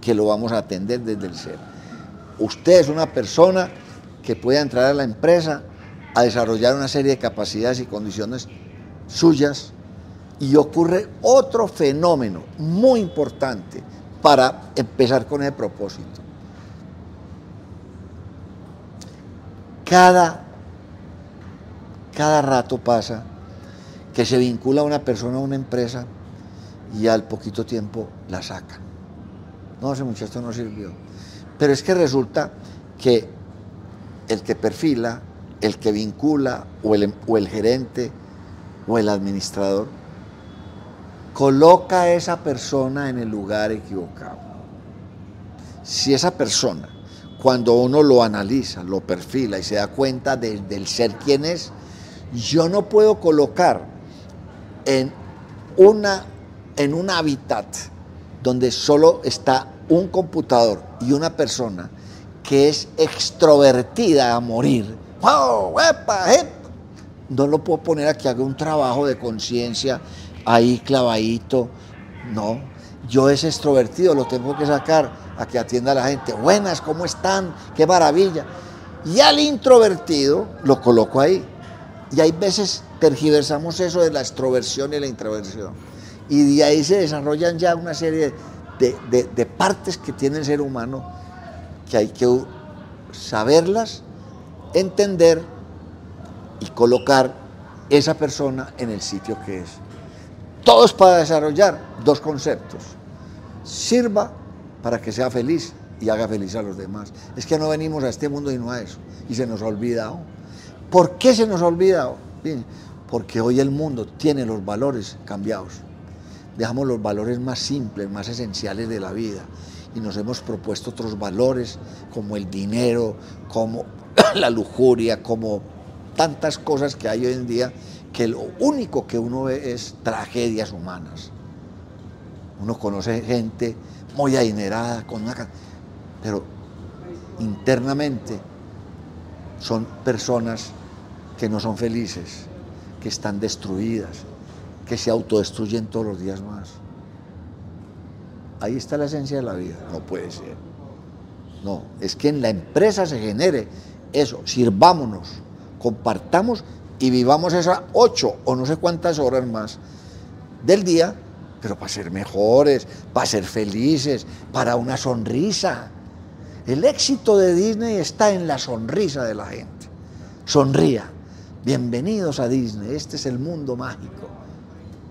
que lo vamos a atender desde el ser. Usted es una persona que puede entrar a la empresa a desarrollar una serie de capacidades y condiciones suyas y ocurre otro fenómeno muy importante para empezar con ese propósito. Cada, cada rato pasa que se vincula una persona a una empresa y al poquito tiempo la sacan. No, ese muchacho no sirvió. Pero es que resulta que el que perfila, el que vincula, o el, o el gerente, o el administrador, coloca a esa persona en el lugar equivocado. Si esa persona, cuando uno lo analiza, lo perfila y se da cuenta del ser quien es, yo no puedo colocar en, una, en un hábitat donde solo está un computador y una persona que es extrovertida a morir. ¡Wow! ¡Epa! No lo puedo poner a que haga un trabajo de conciencia ahí clavadito. No, yo es extrovertido, lo tengo que sacar a que atienda a la gente. Buenas, ¿cómo están? ¡Qué maravilla! Y al introvertido lo coloco ahí. Y hay veces tergiversamos eso de la extroversión y la introversión. Y de ahí se desarrollan ya una serie de, partes que tiene el ser humano que hay que saberlas, entender y colocar esa persona en el sitio que es. Todos para desarrollar dos conceptos. Sirva para que sea feliz y haga feliz a los demás. Es que no venimos a este mundo y no a eso. Y se nos ha olvidado. ¿Por qué se nos ha olvidado? Bien, porque hoy el mundo tiene los valores cambiados. Dejamos los valores más simples, más esenciales de la vida y nos hemos propuesto otros valores como el dinero, como la lujuria, como tantas cosas que hay hoy en día que lo único que uno ve es tragedias humanas. Uno conoce gente muy adinerada, con una... pero internamente son personas que no son felices, que están destruidas, que se autodestruyen todos los días más. Ahí está la esencia de la vida. No puede ser. No, es que en la empresa se genere eso. Sirvámonos, compartamos y vivamos esas ocho o no sé cuántas horas más del día, pero para ser mejores, para ser felices, para una sonrisa. El éxito de Disney está en la sonrisa de la gente. Sonría. Bienvenidos a Disney, este es el mundo mágico.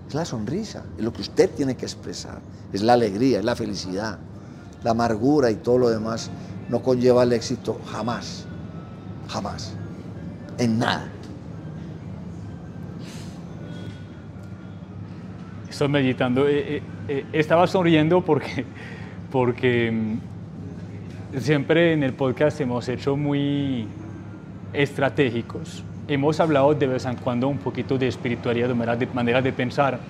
Es la sonrisa, es lo que usted tiene que expresar, es la alegría, es la felicidad. La amargura y todo lo demás no conlleva el éxito jamás, jamás, en nada. Estoy meditando. Eh, eh, eh, estaba sonriendo porque, porque mm, siempre en el podcast hemos hecho muy estratégicos. Hemos hablado de vez en cuando un poquito de espiritualidad, de manera de, manera de pensar.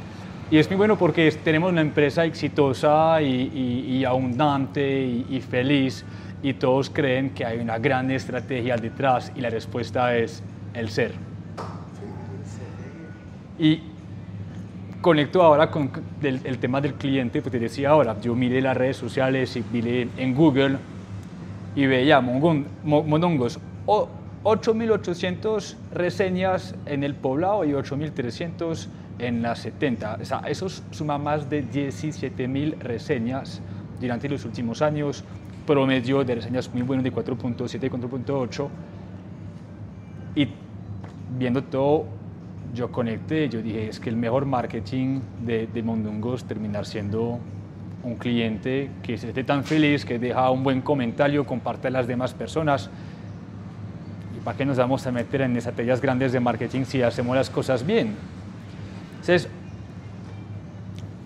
Y es muy bueno porque tenemos una empresa exitosa y, abundante y, feliz y todos creen que hay una gran estrategia detrás y la respuesta es el ser. Y conecto ahora con el, tema del cliente, pues te decía ahora, yo miré las redes sociales y miré en Google y veía mondongos, 8.800 reseñas en el poblado y 8.300 en las 70. O sea, eso suma más de 17 mil reseñas durante los últimos años, promedio de reseñas muy bueno de 4.7 y 4.8. Y viendo todo, yo conecté, yo dije, es que el mejor marketing de, de Mondongo es terminar siendo un cliente que se esté tan feliz, que deja un buen comentario, comparte a las demás personas. ¿Y para qué nos vamos a meter en tallas grandes de marketing si hacemos las cosas bien? Entonces,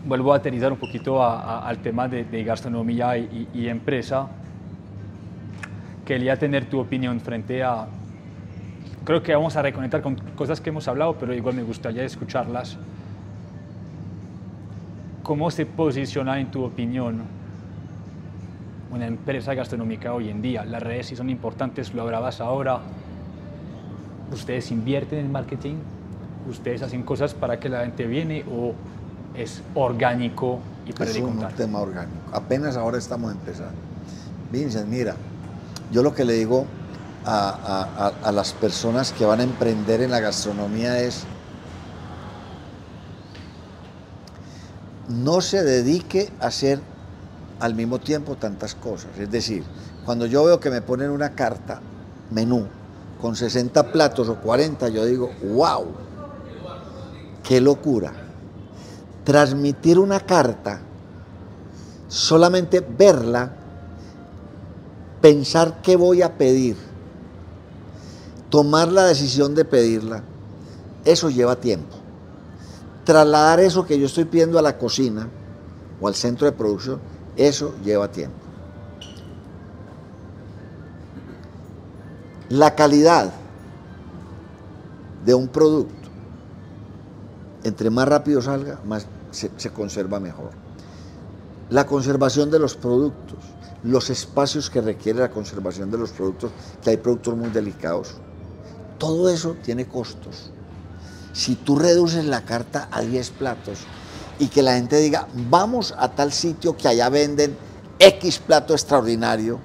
vuelvo a aterrizar un poquito al tema de, gastronomía y, empresa. Quería tener tu opinión frente a... Creo que vamos a reconectar con cosas que hemos hablado, pero igual me gustaría escucharlas. ¿Cómo se posiciona en tu opinión una empresa gastronómica hoy en día? Las redes sí son importantes, lo hablabas ahora. ¿Ustedes invierten en marketing? ¿Ustedes hacen cosas para que la gente viene o es orgánico y Es un tema orgánico. Apenas ahora estamos empezando. Vincent, mira, yo lo que le digo a, las personas que van a emprender en la gastronomía es, no se dedique a hacer al mismo tiempo tantas cosas. Es decir, cuando yo veo que me ponen una carta, menú, con 60 platos o 40, yo digo, wow, qué locura. Transmitir una carta, solamente verla, pensar qué voy a pedir, tomar la decisión de pedirla, eso lleva tiempo trasladar eso que yo estoy pidiendo a la cocina o al centro de producción, eso lleva tiempo. La calidad de un producto, entre más rápido salga, más se, se conserva mejor. La conservación de los productos, los espacios que requiere la conservación de los productos, que hay productos muy delicados, todo eso tiene costos si tú reduces la carta a 10 platos y que la gente diga, vamos a tal sitio que allá venden X plato extraordinario,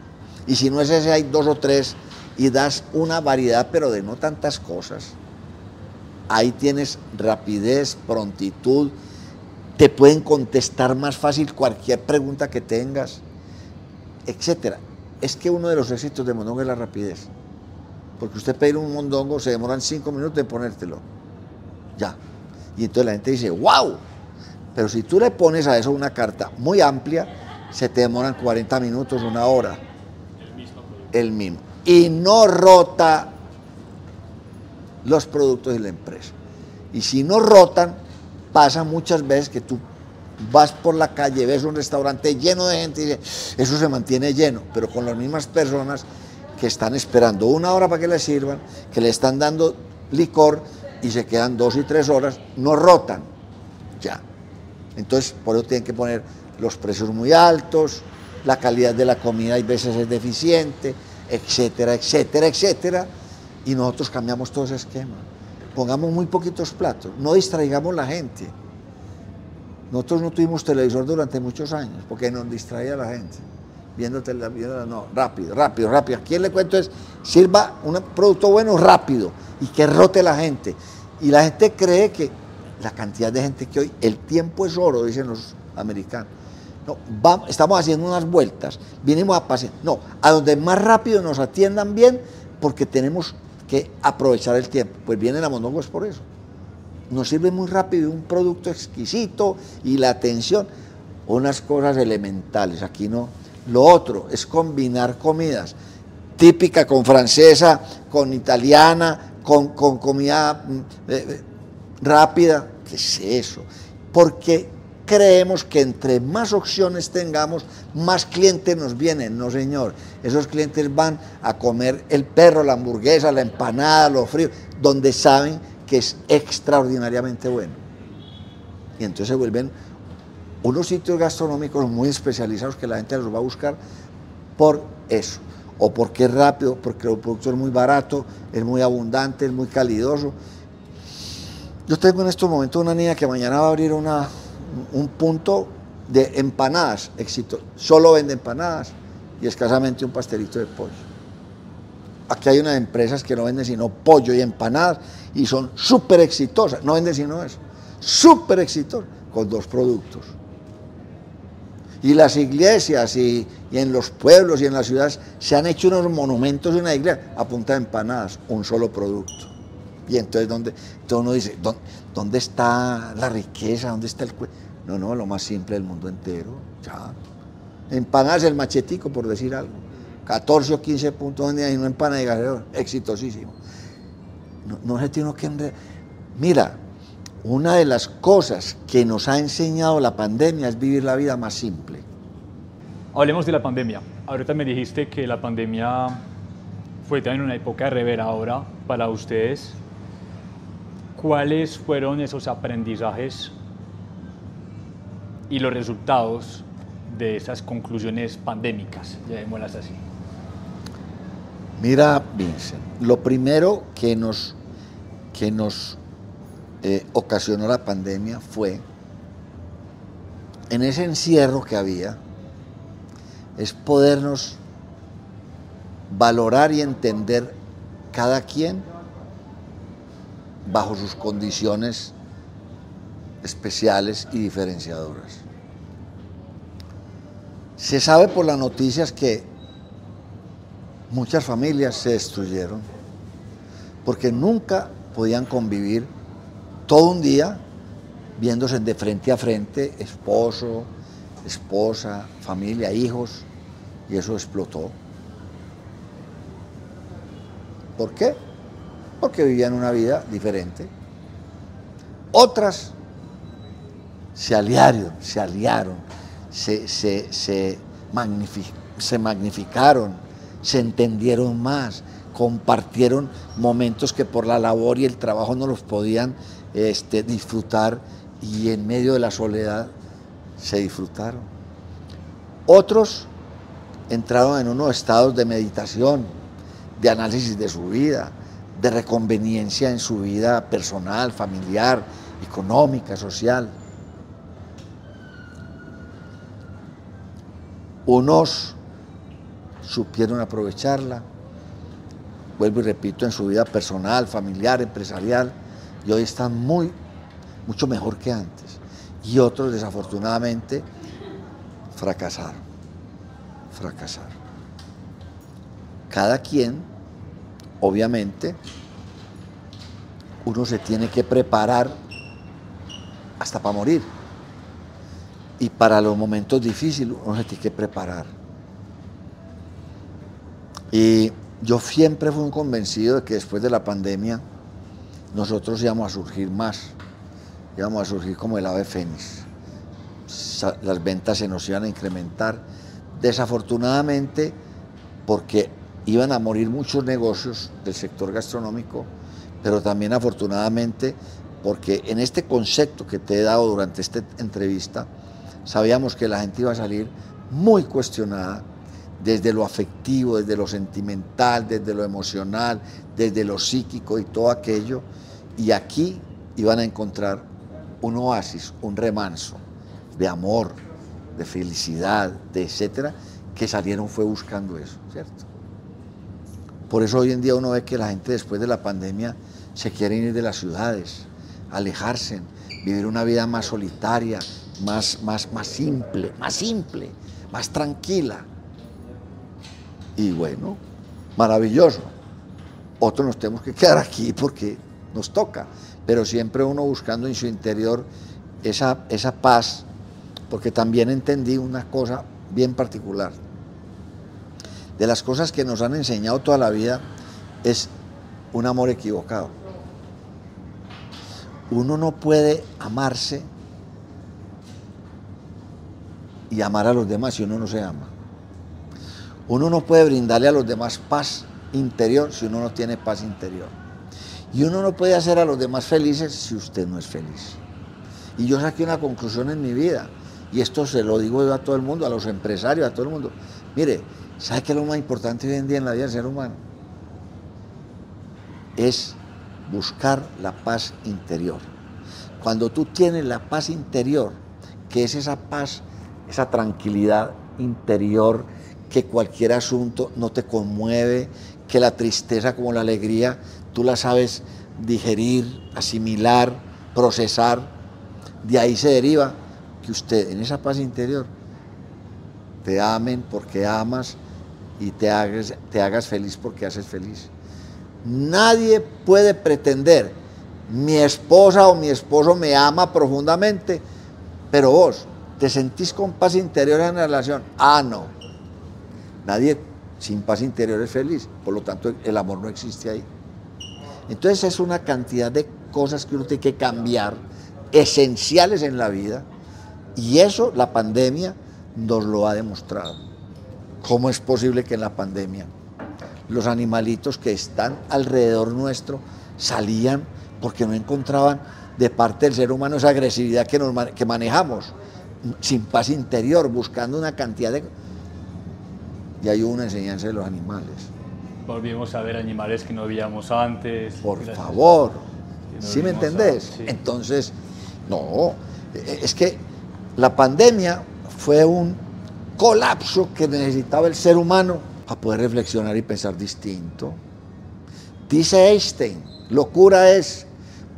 y si no es ese hay dos o tres, y das una variedad, pero de no tantas cosas, ahí tienes rapidez, prontitud, te pueden contestar más fácil cualquier pregunta que tengas, etc. Es que uno de los éxitos de Mondongo es la rapidez. Porque usted pedir un mondongo, se demoran cinco minutos en ponértelo ya. Y entonces la gente dice, wow. Pero si tú le pones a eso una carta muy amplia, se te demoran 40 minutos, una hora. El mismo. El mismo. Y no rota los productos de la empresa. Y si no rotan, pasa muchas veces que tú vas por la calle, ves un restaurante lleno de gente y dices, eso se mantiene lleno, pero con las mismas personas que están esperando una hora para que le sirvan, que le están dando licor, y se quedan dos y tres horas, no rotan ya. Entonces, por eso tienen que poner los precios muy altos, la calidad de la comida hay veces es deficiente, etcétera, etcétera, etcétera. Y nosotros cambiamos todo ese esquema. Pongamos muy poquitos platos, no distraigamos la gente. Nosotros no tuvimos televisor durante muchos años porque nos distraía la gente. Viendo televisión, no, rápido, rápido, rápido. ¿A quién le cuento es? Sirva un producto bueno rápido y que rote la gente. Y la gente cree que la cantidad de gente que hoy, el tiempo es oro, dicen los americanos. No, estamos haciendo unas vueltas, vinimos a pasear. No, a donde más rápido nos atiendan bien, porque tenemos que aprovechar el tiempo. Pues vienen a Mondongo es por eso. Nos sirve muy rápido un producto exquisito y la atención, unas cosas elementales. Aquí no. Lo otro es combinar comidas típica con francesa, con italiana, con, comida mm, eh, eh, rápida. ¿Qué es eso? Porque creemos que entre más opciones tengamos, más clientes nos vienen. No, señor. Esos clientes van a comer el perro, la hamburguesa, la empanada, lo frío, donde saben que es extraordinariamente bueno. Y entonces se vuelven unos sitios gastronómicos muy especializados que la gente los va a buscar por eso o porque es rápido, porque el producto es muy barato, es muy abundante, es muy calidoso. Yo tengo en estos momentos una niña que mañana va a abrir una, un punto de empanadas, éxito. Solo vende empanadas y escasamente un pastelito de pollo. Aquí hay unas empresas que no venden sino pollo y empanadas y son súper exitosas. No venden sino eso. súper exitosos con dos productos. Y las iglesias y, en los pueblos y en las ciudades se han hecho unos monumentos de una iglesia a punta de empanadas, un solo producto. Y entonces, ¿dónde? Entonces uno dice, ¿dónde, está la riqueza? ¿Dónde está el No, no, lo más simple del mundo entero. Ya. Empanadas el machetico, por decir algo. 14 o 15 puntos y una empana de gaseo, exitosísimo. No, no se tiene que... Mira, una de las cosas que nos ha enseñado la pandemia es vivir la vida más simple. Hablemos de la pandemia. Ahorita me dijiste que la pandemia fue también una época ahora para ustedes. ¿Cuáles fueron esos aprendizajes y los resultados de esas conclusiones pandémicas, llamémoslas así? Mira, Vincent, lo primero que nos, que nos eh, ocasionó la pandemia fue, en ese encierro que había, es podernos valorar y entender cada quien bajo sus condiciones especiales y diferenciadoras. Se sabe por las noticias que muchas familias se destruyeron porque nunca podían convivir todo un día viéndose de frente a frente, esposo, esposa, familia, hijos, y eso explotó. ¿Por qué? Porque vivían una vida diferente. Otras se aliaron, se aliaron, se, se, se, se magnificaron, se entendieron más, compartieron momentos que por la labor y el trabajo no los podían este, disfrutar y en medio de la soledad se disfrutaron. Otros entraron en unos estados de meditación, de análisis de su vida, de reconveniencia en su vida personal, familiar, económica, social. Unos supieron aprovecharla, vuelvo y repito, en su vida personal, familiar, empresarial, y hoy están muy, mucho mejor que antes. Y otros, desafortunadamente, fracasaron. Fracasaron. Cada quien, obviamente, uno se tiene que preparar hasta para morir. Y para los momentos difíciles uno se tiene que preparar. Y yo siempre fui un convencido de que después de la pandemia, nosotros íbamos a surgir más, íbamos a surgir como el ave fénix. Las ventas se nos iban a incrementar. Desafortunadamente, porque iban a morir muchos negocios del sector gastronómico, pero también afortunadamente porque en este concepto que te he dado durante esta entrevista, sabíamos que la gente iba a salir muy cuestionada desde lo afectivo, desde lo sentimental, desde lo emocional, desde lo psíquico y todo aquello. Y aquí iban a encontrar un oasis, un remanso de amor, de felicidad, de etcétera, que salieron fue buscando eso, ¿cierto? Por eso hoy en día uno ve que la gente después de la pandemia se quiere ir de las ciudades, alejarse, vivir una vida más solitaria, más, más, más simple, más simple, más tranquila. Y bueno, maravilloso. Otros nos tenemos que quedar aquí porque nos toca, pero siempre uno buscando en su interior esa, esa paz, porque también entendí una cosa bien particular. De las cosas que nos han enseñado toda la vida es un amor equivocado. Uno no puede amarse y amar a los demás si uno no se ama. Uno no puede brindarle a los demás paz interior si uno no tiene paz interior. Y uno no puede hacer a los demás felices si usted no es feliz. Y yo saqué una conclusión en mi vida, y esto se lo digo yo a todo el mundo, a los empresarios, a todo el mundo. Mire, ¿sabe qué es lo más importante hoy en día en la vida del ser humano? Es buscar la paz interior. Cuando tú tienes la paz interior, que es esa paz, esa tranquilidad interior, que cualquier asunto no te conmueve, que la tristeza como la alegría tú la sabes digerir, asimilar, procesar, De ahí se deriva que usted en esa paz interior te amen porque amas y te hagas, te hagas feliz porque haces feliz. Nadie puede pretender, mi esposa o mi esposo me ama profundamente, pero vos te sentís con paz interior en la relación. Ah, no. Nadie sin paz interior es feliz, por lo tanto el amor no existe ahí. Entonces es una cantidad de cosas que uno tiene que cambiar, esenciales en la vida, y eso la pandemia nos lo ha demostrado. ¿Cómo es posible que en la pandemia los animalitos que están alrededor nuestro salían porque no encontraban de parte del ser humano esa agresividad que, que manejamos, sin paz interior, buscando una cantidad de... Y hay una enseñanza de los animales. Volvimos a ver animales que no veíamos antes. Por favor, ¿sí me entendés? Entonces, no, e, es que la pandemia fue un colapso que necesitaba el ser humano para poder reflexionar y pensar distinto. Dice Einstein, locura es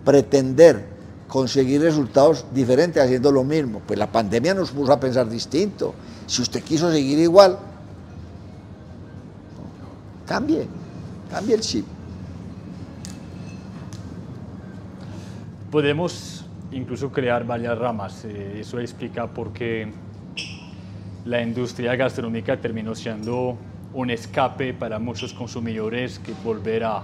pretender conseguir resultados diferentes haciendo lo mismo. Pues la pandemia nos puso a pensar distinto. Si usted quiso seguir igual, cambie, cambie el chip. Podemos incluso crear varias ramas. Eh, eso explica por qué la industria gastronómica terminó siendo un escape para muchos consumidores que volver a,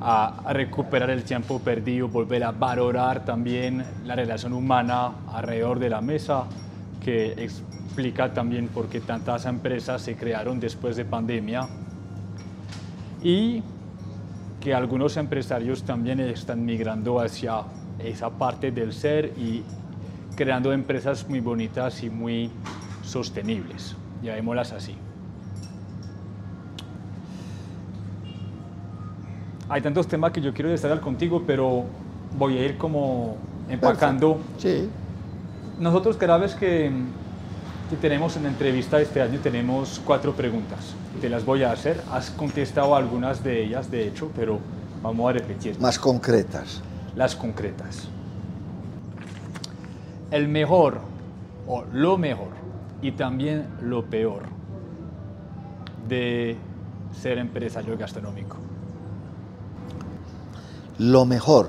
a, recuperar el tiempo perdido, volver a valorar también la relación humana alrededor de la mesa, que explica también por qué tantas empresas se crearon después de pandemia y que algunos empresarios también están migrando hacia esa parte del ser y creando empresas muy bonitas y muy sostenibles, llamémoslas así. Hay tantos temas que yo quiero destacar contigo, pero voy a ir como empacando. Sí. Nosotros cada vez que, que tenemos una entrevista este año tenemos cuatro preguntas. Te las voy a hacer. Has contestado algunas de ellas, de hecho, pero vamos a repetir. Más concretas. Las concretas. El mejor o lo mejor y también lo peor de ser empresario gastronómico? Lo mejor,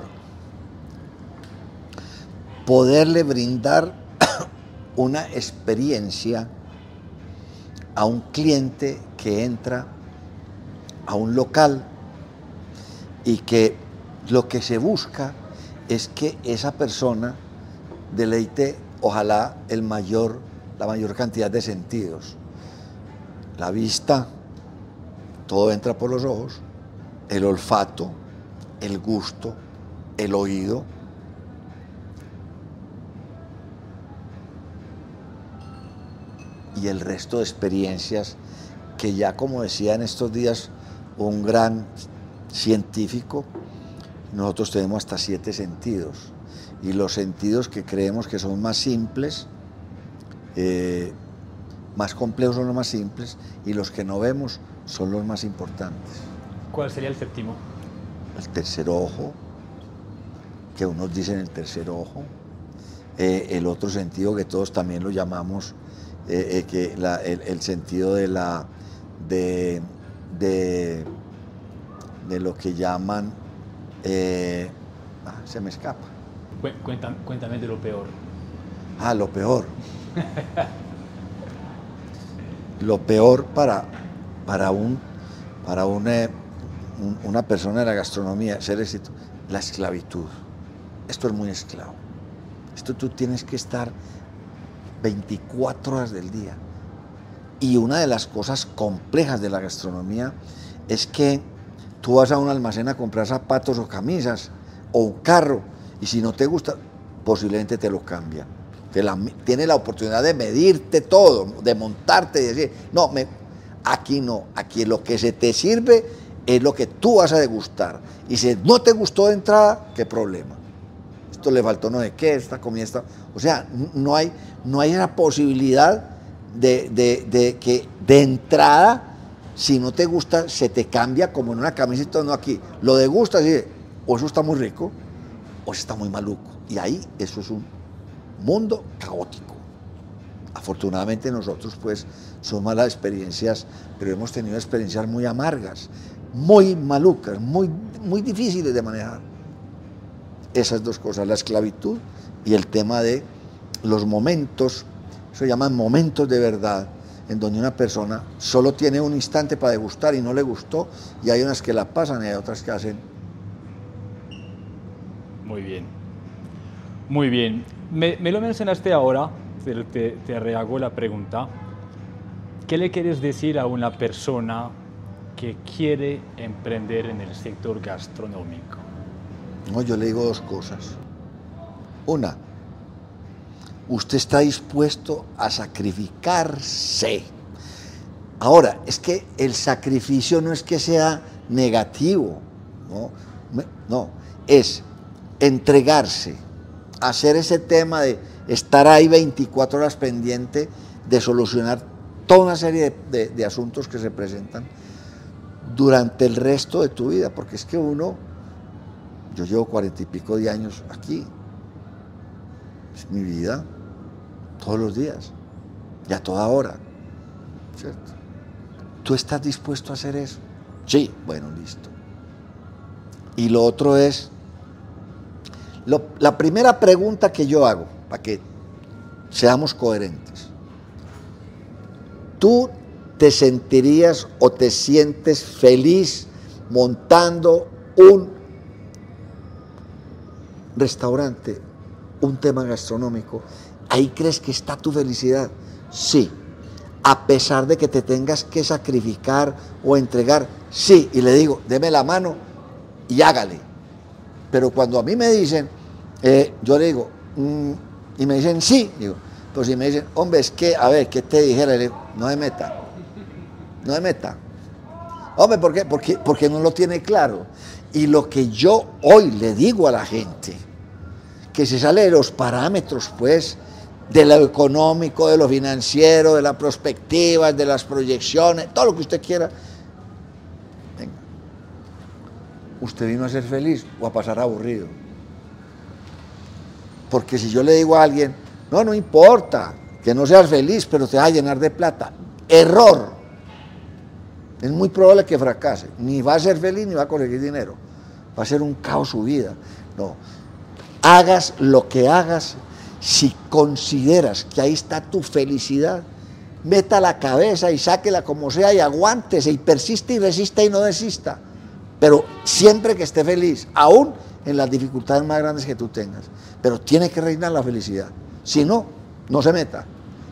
poderle brindar una experiencia a un cliente que entra a un local y que lo que se busca es que esa persona deleite ojalá el mayor la mayor cantidad de sentidos. La vista, todo entra por los ojos, el olfato, el gusto, el oído. Y el resto de experiencias que ya como decía en estos días un gran científico, nosotros tenemos hasta siete sentidos. Y los sentidos que creemos que son más simples, eh, más complejos son los más simples y los que no vemos son los más importantes. ¿Cuál sería el séptimo? El tercer ojo, que unos dicen el tercer ojo. Eh, el otro sentido que todos también lo llamamos, eh, que el, sentido de la de, de, lo que llaman ah, se me escapa. Cuéntame, cuéntame de lo peor. Ah, lo peor. Lo peor para, para, un, para una, una persona de la gastronomía, ser éxito, la esclavitud. Esto es muy esclavo. Esto tú tienes que estar 24 horas del día. Y una de las cosas complejas de la gastronomía es que tú vas a un almacén a comprar zapatos o camisas o un carro y si no te gusta, posiblemente te lo cambian tiene la oportunidad de medirte todo, de montarte y decir, no, me, aquí no, aquí lo que se te sirve es lo que tú vas a degustar. Y si no te gustó de entrada, ¿qué problema? Le faltó no de qué, esta comida está... O sea, no hay, no hay esa posibilidad de, que de entrada, si no te gusta, se te cambia como en una camiseta, no aquí. Lo degustas y o eso está muy rico, o eso está muy maluco. Y ahí eso es un mundo caótico. Afortunadamente nosotros pues son malas experiencias, pero hemos tenido experiencias muy amargas, muy malucas, muy, muy difíciles de manejar. Esas dos cosas, la esclavitud y el tema de los momentos, se llaman momentos de verdad, en donde una persona solo tiene un instante para degustar y no le gustó, y hay unas que la pasan y hay otras que hacen. Muy bien. Muy bien. Me, lo mencionaste ahora, pero te, te rehago la pregunta. ¿Qué le quieres decir a una persona que quiere emprender en el sector gastronómico? No, yo le digo dos cosas. Una, usted está dispuesto a sacrificarse. Ahora, es que el sacrificio no es que sea negativo, no, no es entregarse, hacer ese tema de estar ahí 24 horas pendiente de solucionar toda una serie de, asuntos que se presentan durante el resto de tu vida, porque es que uno, yo llevo cuarenta y pico de años aquí, es mi vida, todos los días y a toda hora, ¿cierto? ¿Tú estás dispuesto a hacer eso? Sí, bueno, listo. Y lo otro es, la primera pregunta que yo hago, para que seamos coherentes, ¿tú te sentirías o te sientes feliz montando un restaurante, un tema gastronómico? ¿Ahí crees que está tu felicidad? Sí. A pesar de que te tengas que sacrificar o entregar, sí. Y le digo, deme la mano y hágale. Pero cuando a mí me dicen, eh, yo le digo, mm", y me dicen sí, digo, pues si me dicen, hombre, es que, a ver, ¿qué te dijera? Le digo, no me meta, no me meta. Hombre, ¿por qué? Porque, porque no lo tiene claro. Y lo que yo hoy le digo a la gente, que se sale de los parámetros, pues, de lo económico, de lo financiero, de las perspectivas, de las proyecciones, todo lo que usted quiera. Venga, usted vino a ser feliz o a pasar aburrido. Porque si yo le digo a alguien, no, no importa que no seas feliz, pero te va a llenar de plata. Error. Es muy probable que fracase. Ni va a ser feliz ni va a conseguir dinero. Va a ser un caos su vida. No. Hagas lo que hagas, si consideras que ahí está tu felicidad, meta la cabeza y sáquela como sea y aguántese y persiste y resista y no desista. Pero siempre que esté feliz, aún en las dificultades más grandes que tú tengas. Pero tiene que reinar la felicidad. Si no, no se meta.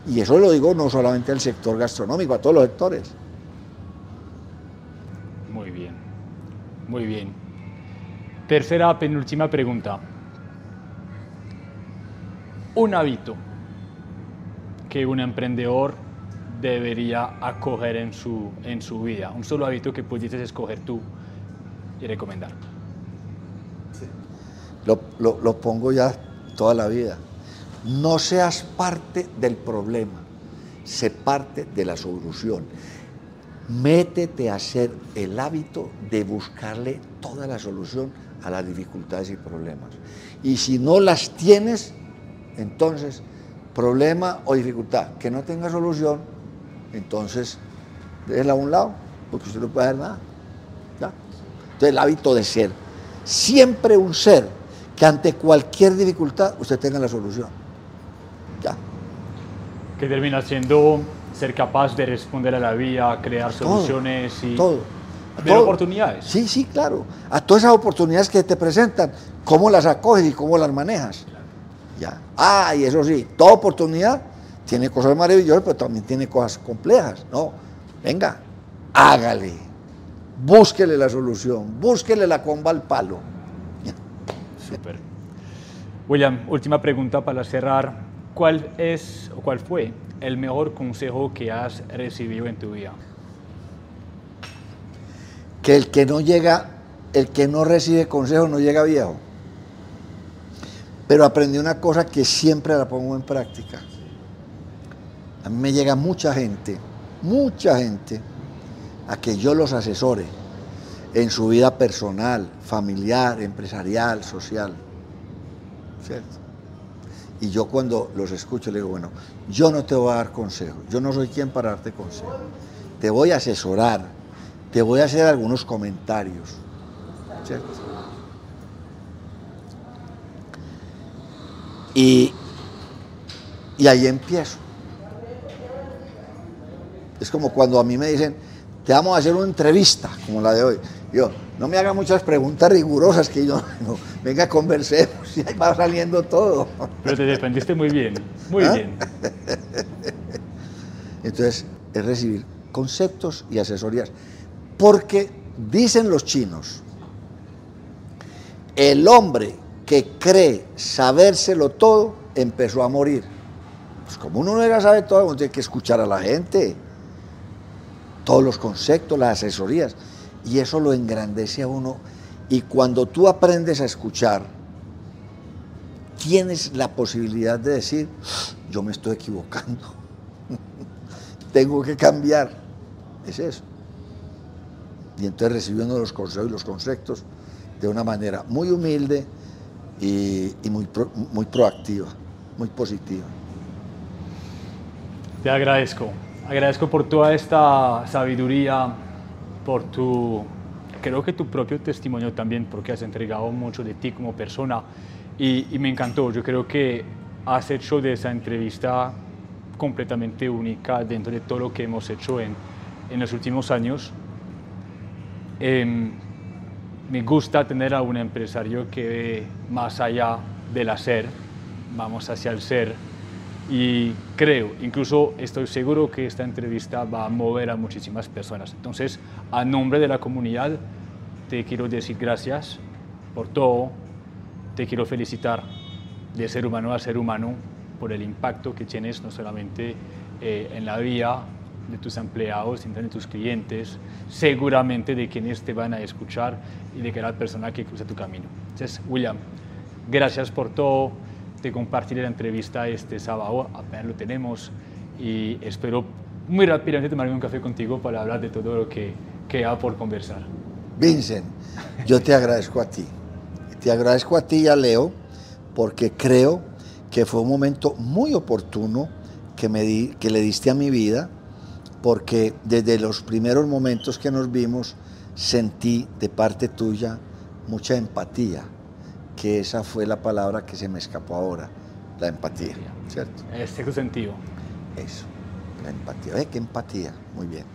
Y eso lo digo no solamente al sector gastronómico, a todos los sectores. Muy bien, muy bien. Tercera, penúltima pregunta. Un hábito que un emprendedor debería acoger en su, en su vida. Un solo hábito que pudieses escoger tú y recomendar. Lo, lo pongo ya toda la vida. No seas parte del problema, sé parte de la solución. Métete a hacer el hábito de buscarle toda la solución a las dificultades y problemas. Y si no las tienes, entonces, problema o dificultad que no tenga solución, entonces déjela a un lado, porque usted no puede hacer nada. Entonces, el hábito de ser siempre un ser que ante cualquier dificultad usted tenga la solución. Ya. Que termina siendo ser capaz de responder a la vida, crear soluciones y todo. ver oportunidades. Sí, sí, claro. A todas esas oportunidades que te presentan, cómo las acoges y cómo las manejas. Ya. Ah, y eso sí, toda oportunidad tiene cosas maravillosas, pero también tiene cosas complejas. No, venga, hágale. Búsquele la solución, búsquele la comba al palo. Super. William, última pregunta para cerrar. ¿Cuál es o cuál fue el mejor consejo que has recibido en tu vida? Que el que no llega, el que no recibe consejo no llega viejo. Pero aprendí una cosa que siempre la pongo en práctica. A mí me llega mucha gente, mucha gente, a que yo los asesore en su vida personal, familiar, empresarial, social. ¿Cierto? Y yo cuando los escucho le digo, bueno, yo no te voy a dar consejo, yo no soy quien para darte consejo. Te voy a asesorar, te voy a hacer algunos comentarios. ¿Cierto? Y, y ahí empiezo. Es como cuando a mí me dicen, te vamos a hacer una entrevista, como la de hoy. Yo, no me haga muchas preguntas rigurosas que yo, no, venga, conversemos y ahí va saliendo todo. Pero te defendiste muy bien, muy ¿Ah? bien. Entonces, es recibir conceptos y asesorías. Porque dicen los chinos, el hombre que cree sabérselo todo empezó a morir. Pues como uno no era sabe todo, uno tiene que escuchar a la gente. Todos los conceptos, las asesorías. Y eso lo engrandece a uno. Y cuando tú aprendes a escuchar, tienes la posibilidad de decir, yo me estoy equivocando. Tengo que cambiar. Es eso. Y entonces recibiendo los consejos y los conceptos de una manera muy humilde y, muy, muy proactiva, muy positiva. Te agradezco. Agradezco por toda esta sabiduría, por tu, creo que tu propio testimonio también, porque has entregado mucho de ti como persona y, y me encantó. Yo creo que has hecho de esa entrevista completamente única dentro de todo lo que hemos hecho en, en los últimos años. Em, me gusta tener a un empresario que ve más allá del hacer, vamos hacia el ser. Y creo, incluso estoy seguro que esta entrevista va a mover a muchísimas personas. Entonces, a nombre de la comunidad, te quiero decir gracias por todo. Te quiero felicitar de ser humano a ser humano por el impacto que tienes no solamente eh, en la vida de tus empleados, sino de tus clientes, seguramente de quienes te van a escuchar y de cada persona que cruza tu camino. Entonces, William, gracias por todo, de compartir la entrevista este sábado, apenas lo tenemos, y espero muy rápidamente tomarme un café contigo para hablar de todo lo que queda por conversar. Vincent, yo te agradezco a ti. Te agradezco a ti y a Leo porque creo que fue un momento muy oportuno que, me di- que le diste a mi vida porque desde los primeros momentos que nos vimos sentí de parte tuya mucha empatía, que esa fue la palabra que se me escapó ahora, la empatía, ¿cierto? Este tu sentido. Eso, la empatía. ¿Ve qué empatía? Muy bien.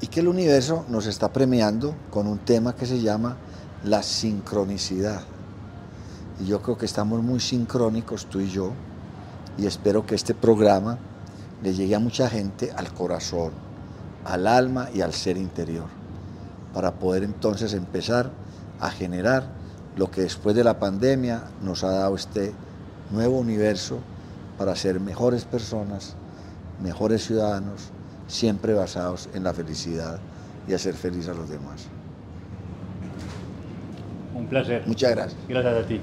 Y que el universo nos está premiando con un tema que se llama la sincronicidad. Y yo creo que estamos muy sincrónicos tú y yo. Y espero que este programa le llegue a mucha gente al corazón, al alma y al ser interior. Para poder entonces empezar a generar lo que después de la pandemia nos ha dado este nuevo universo para ser mejores personas, mejores ciudadanos, siempre basados en la felicidad y hacer feliz a los demás. Un placer. Muchas gracias. Gracias a ti.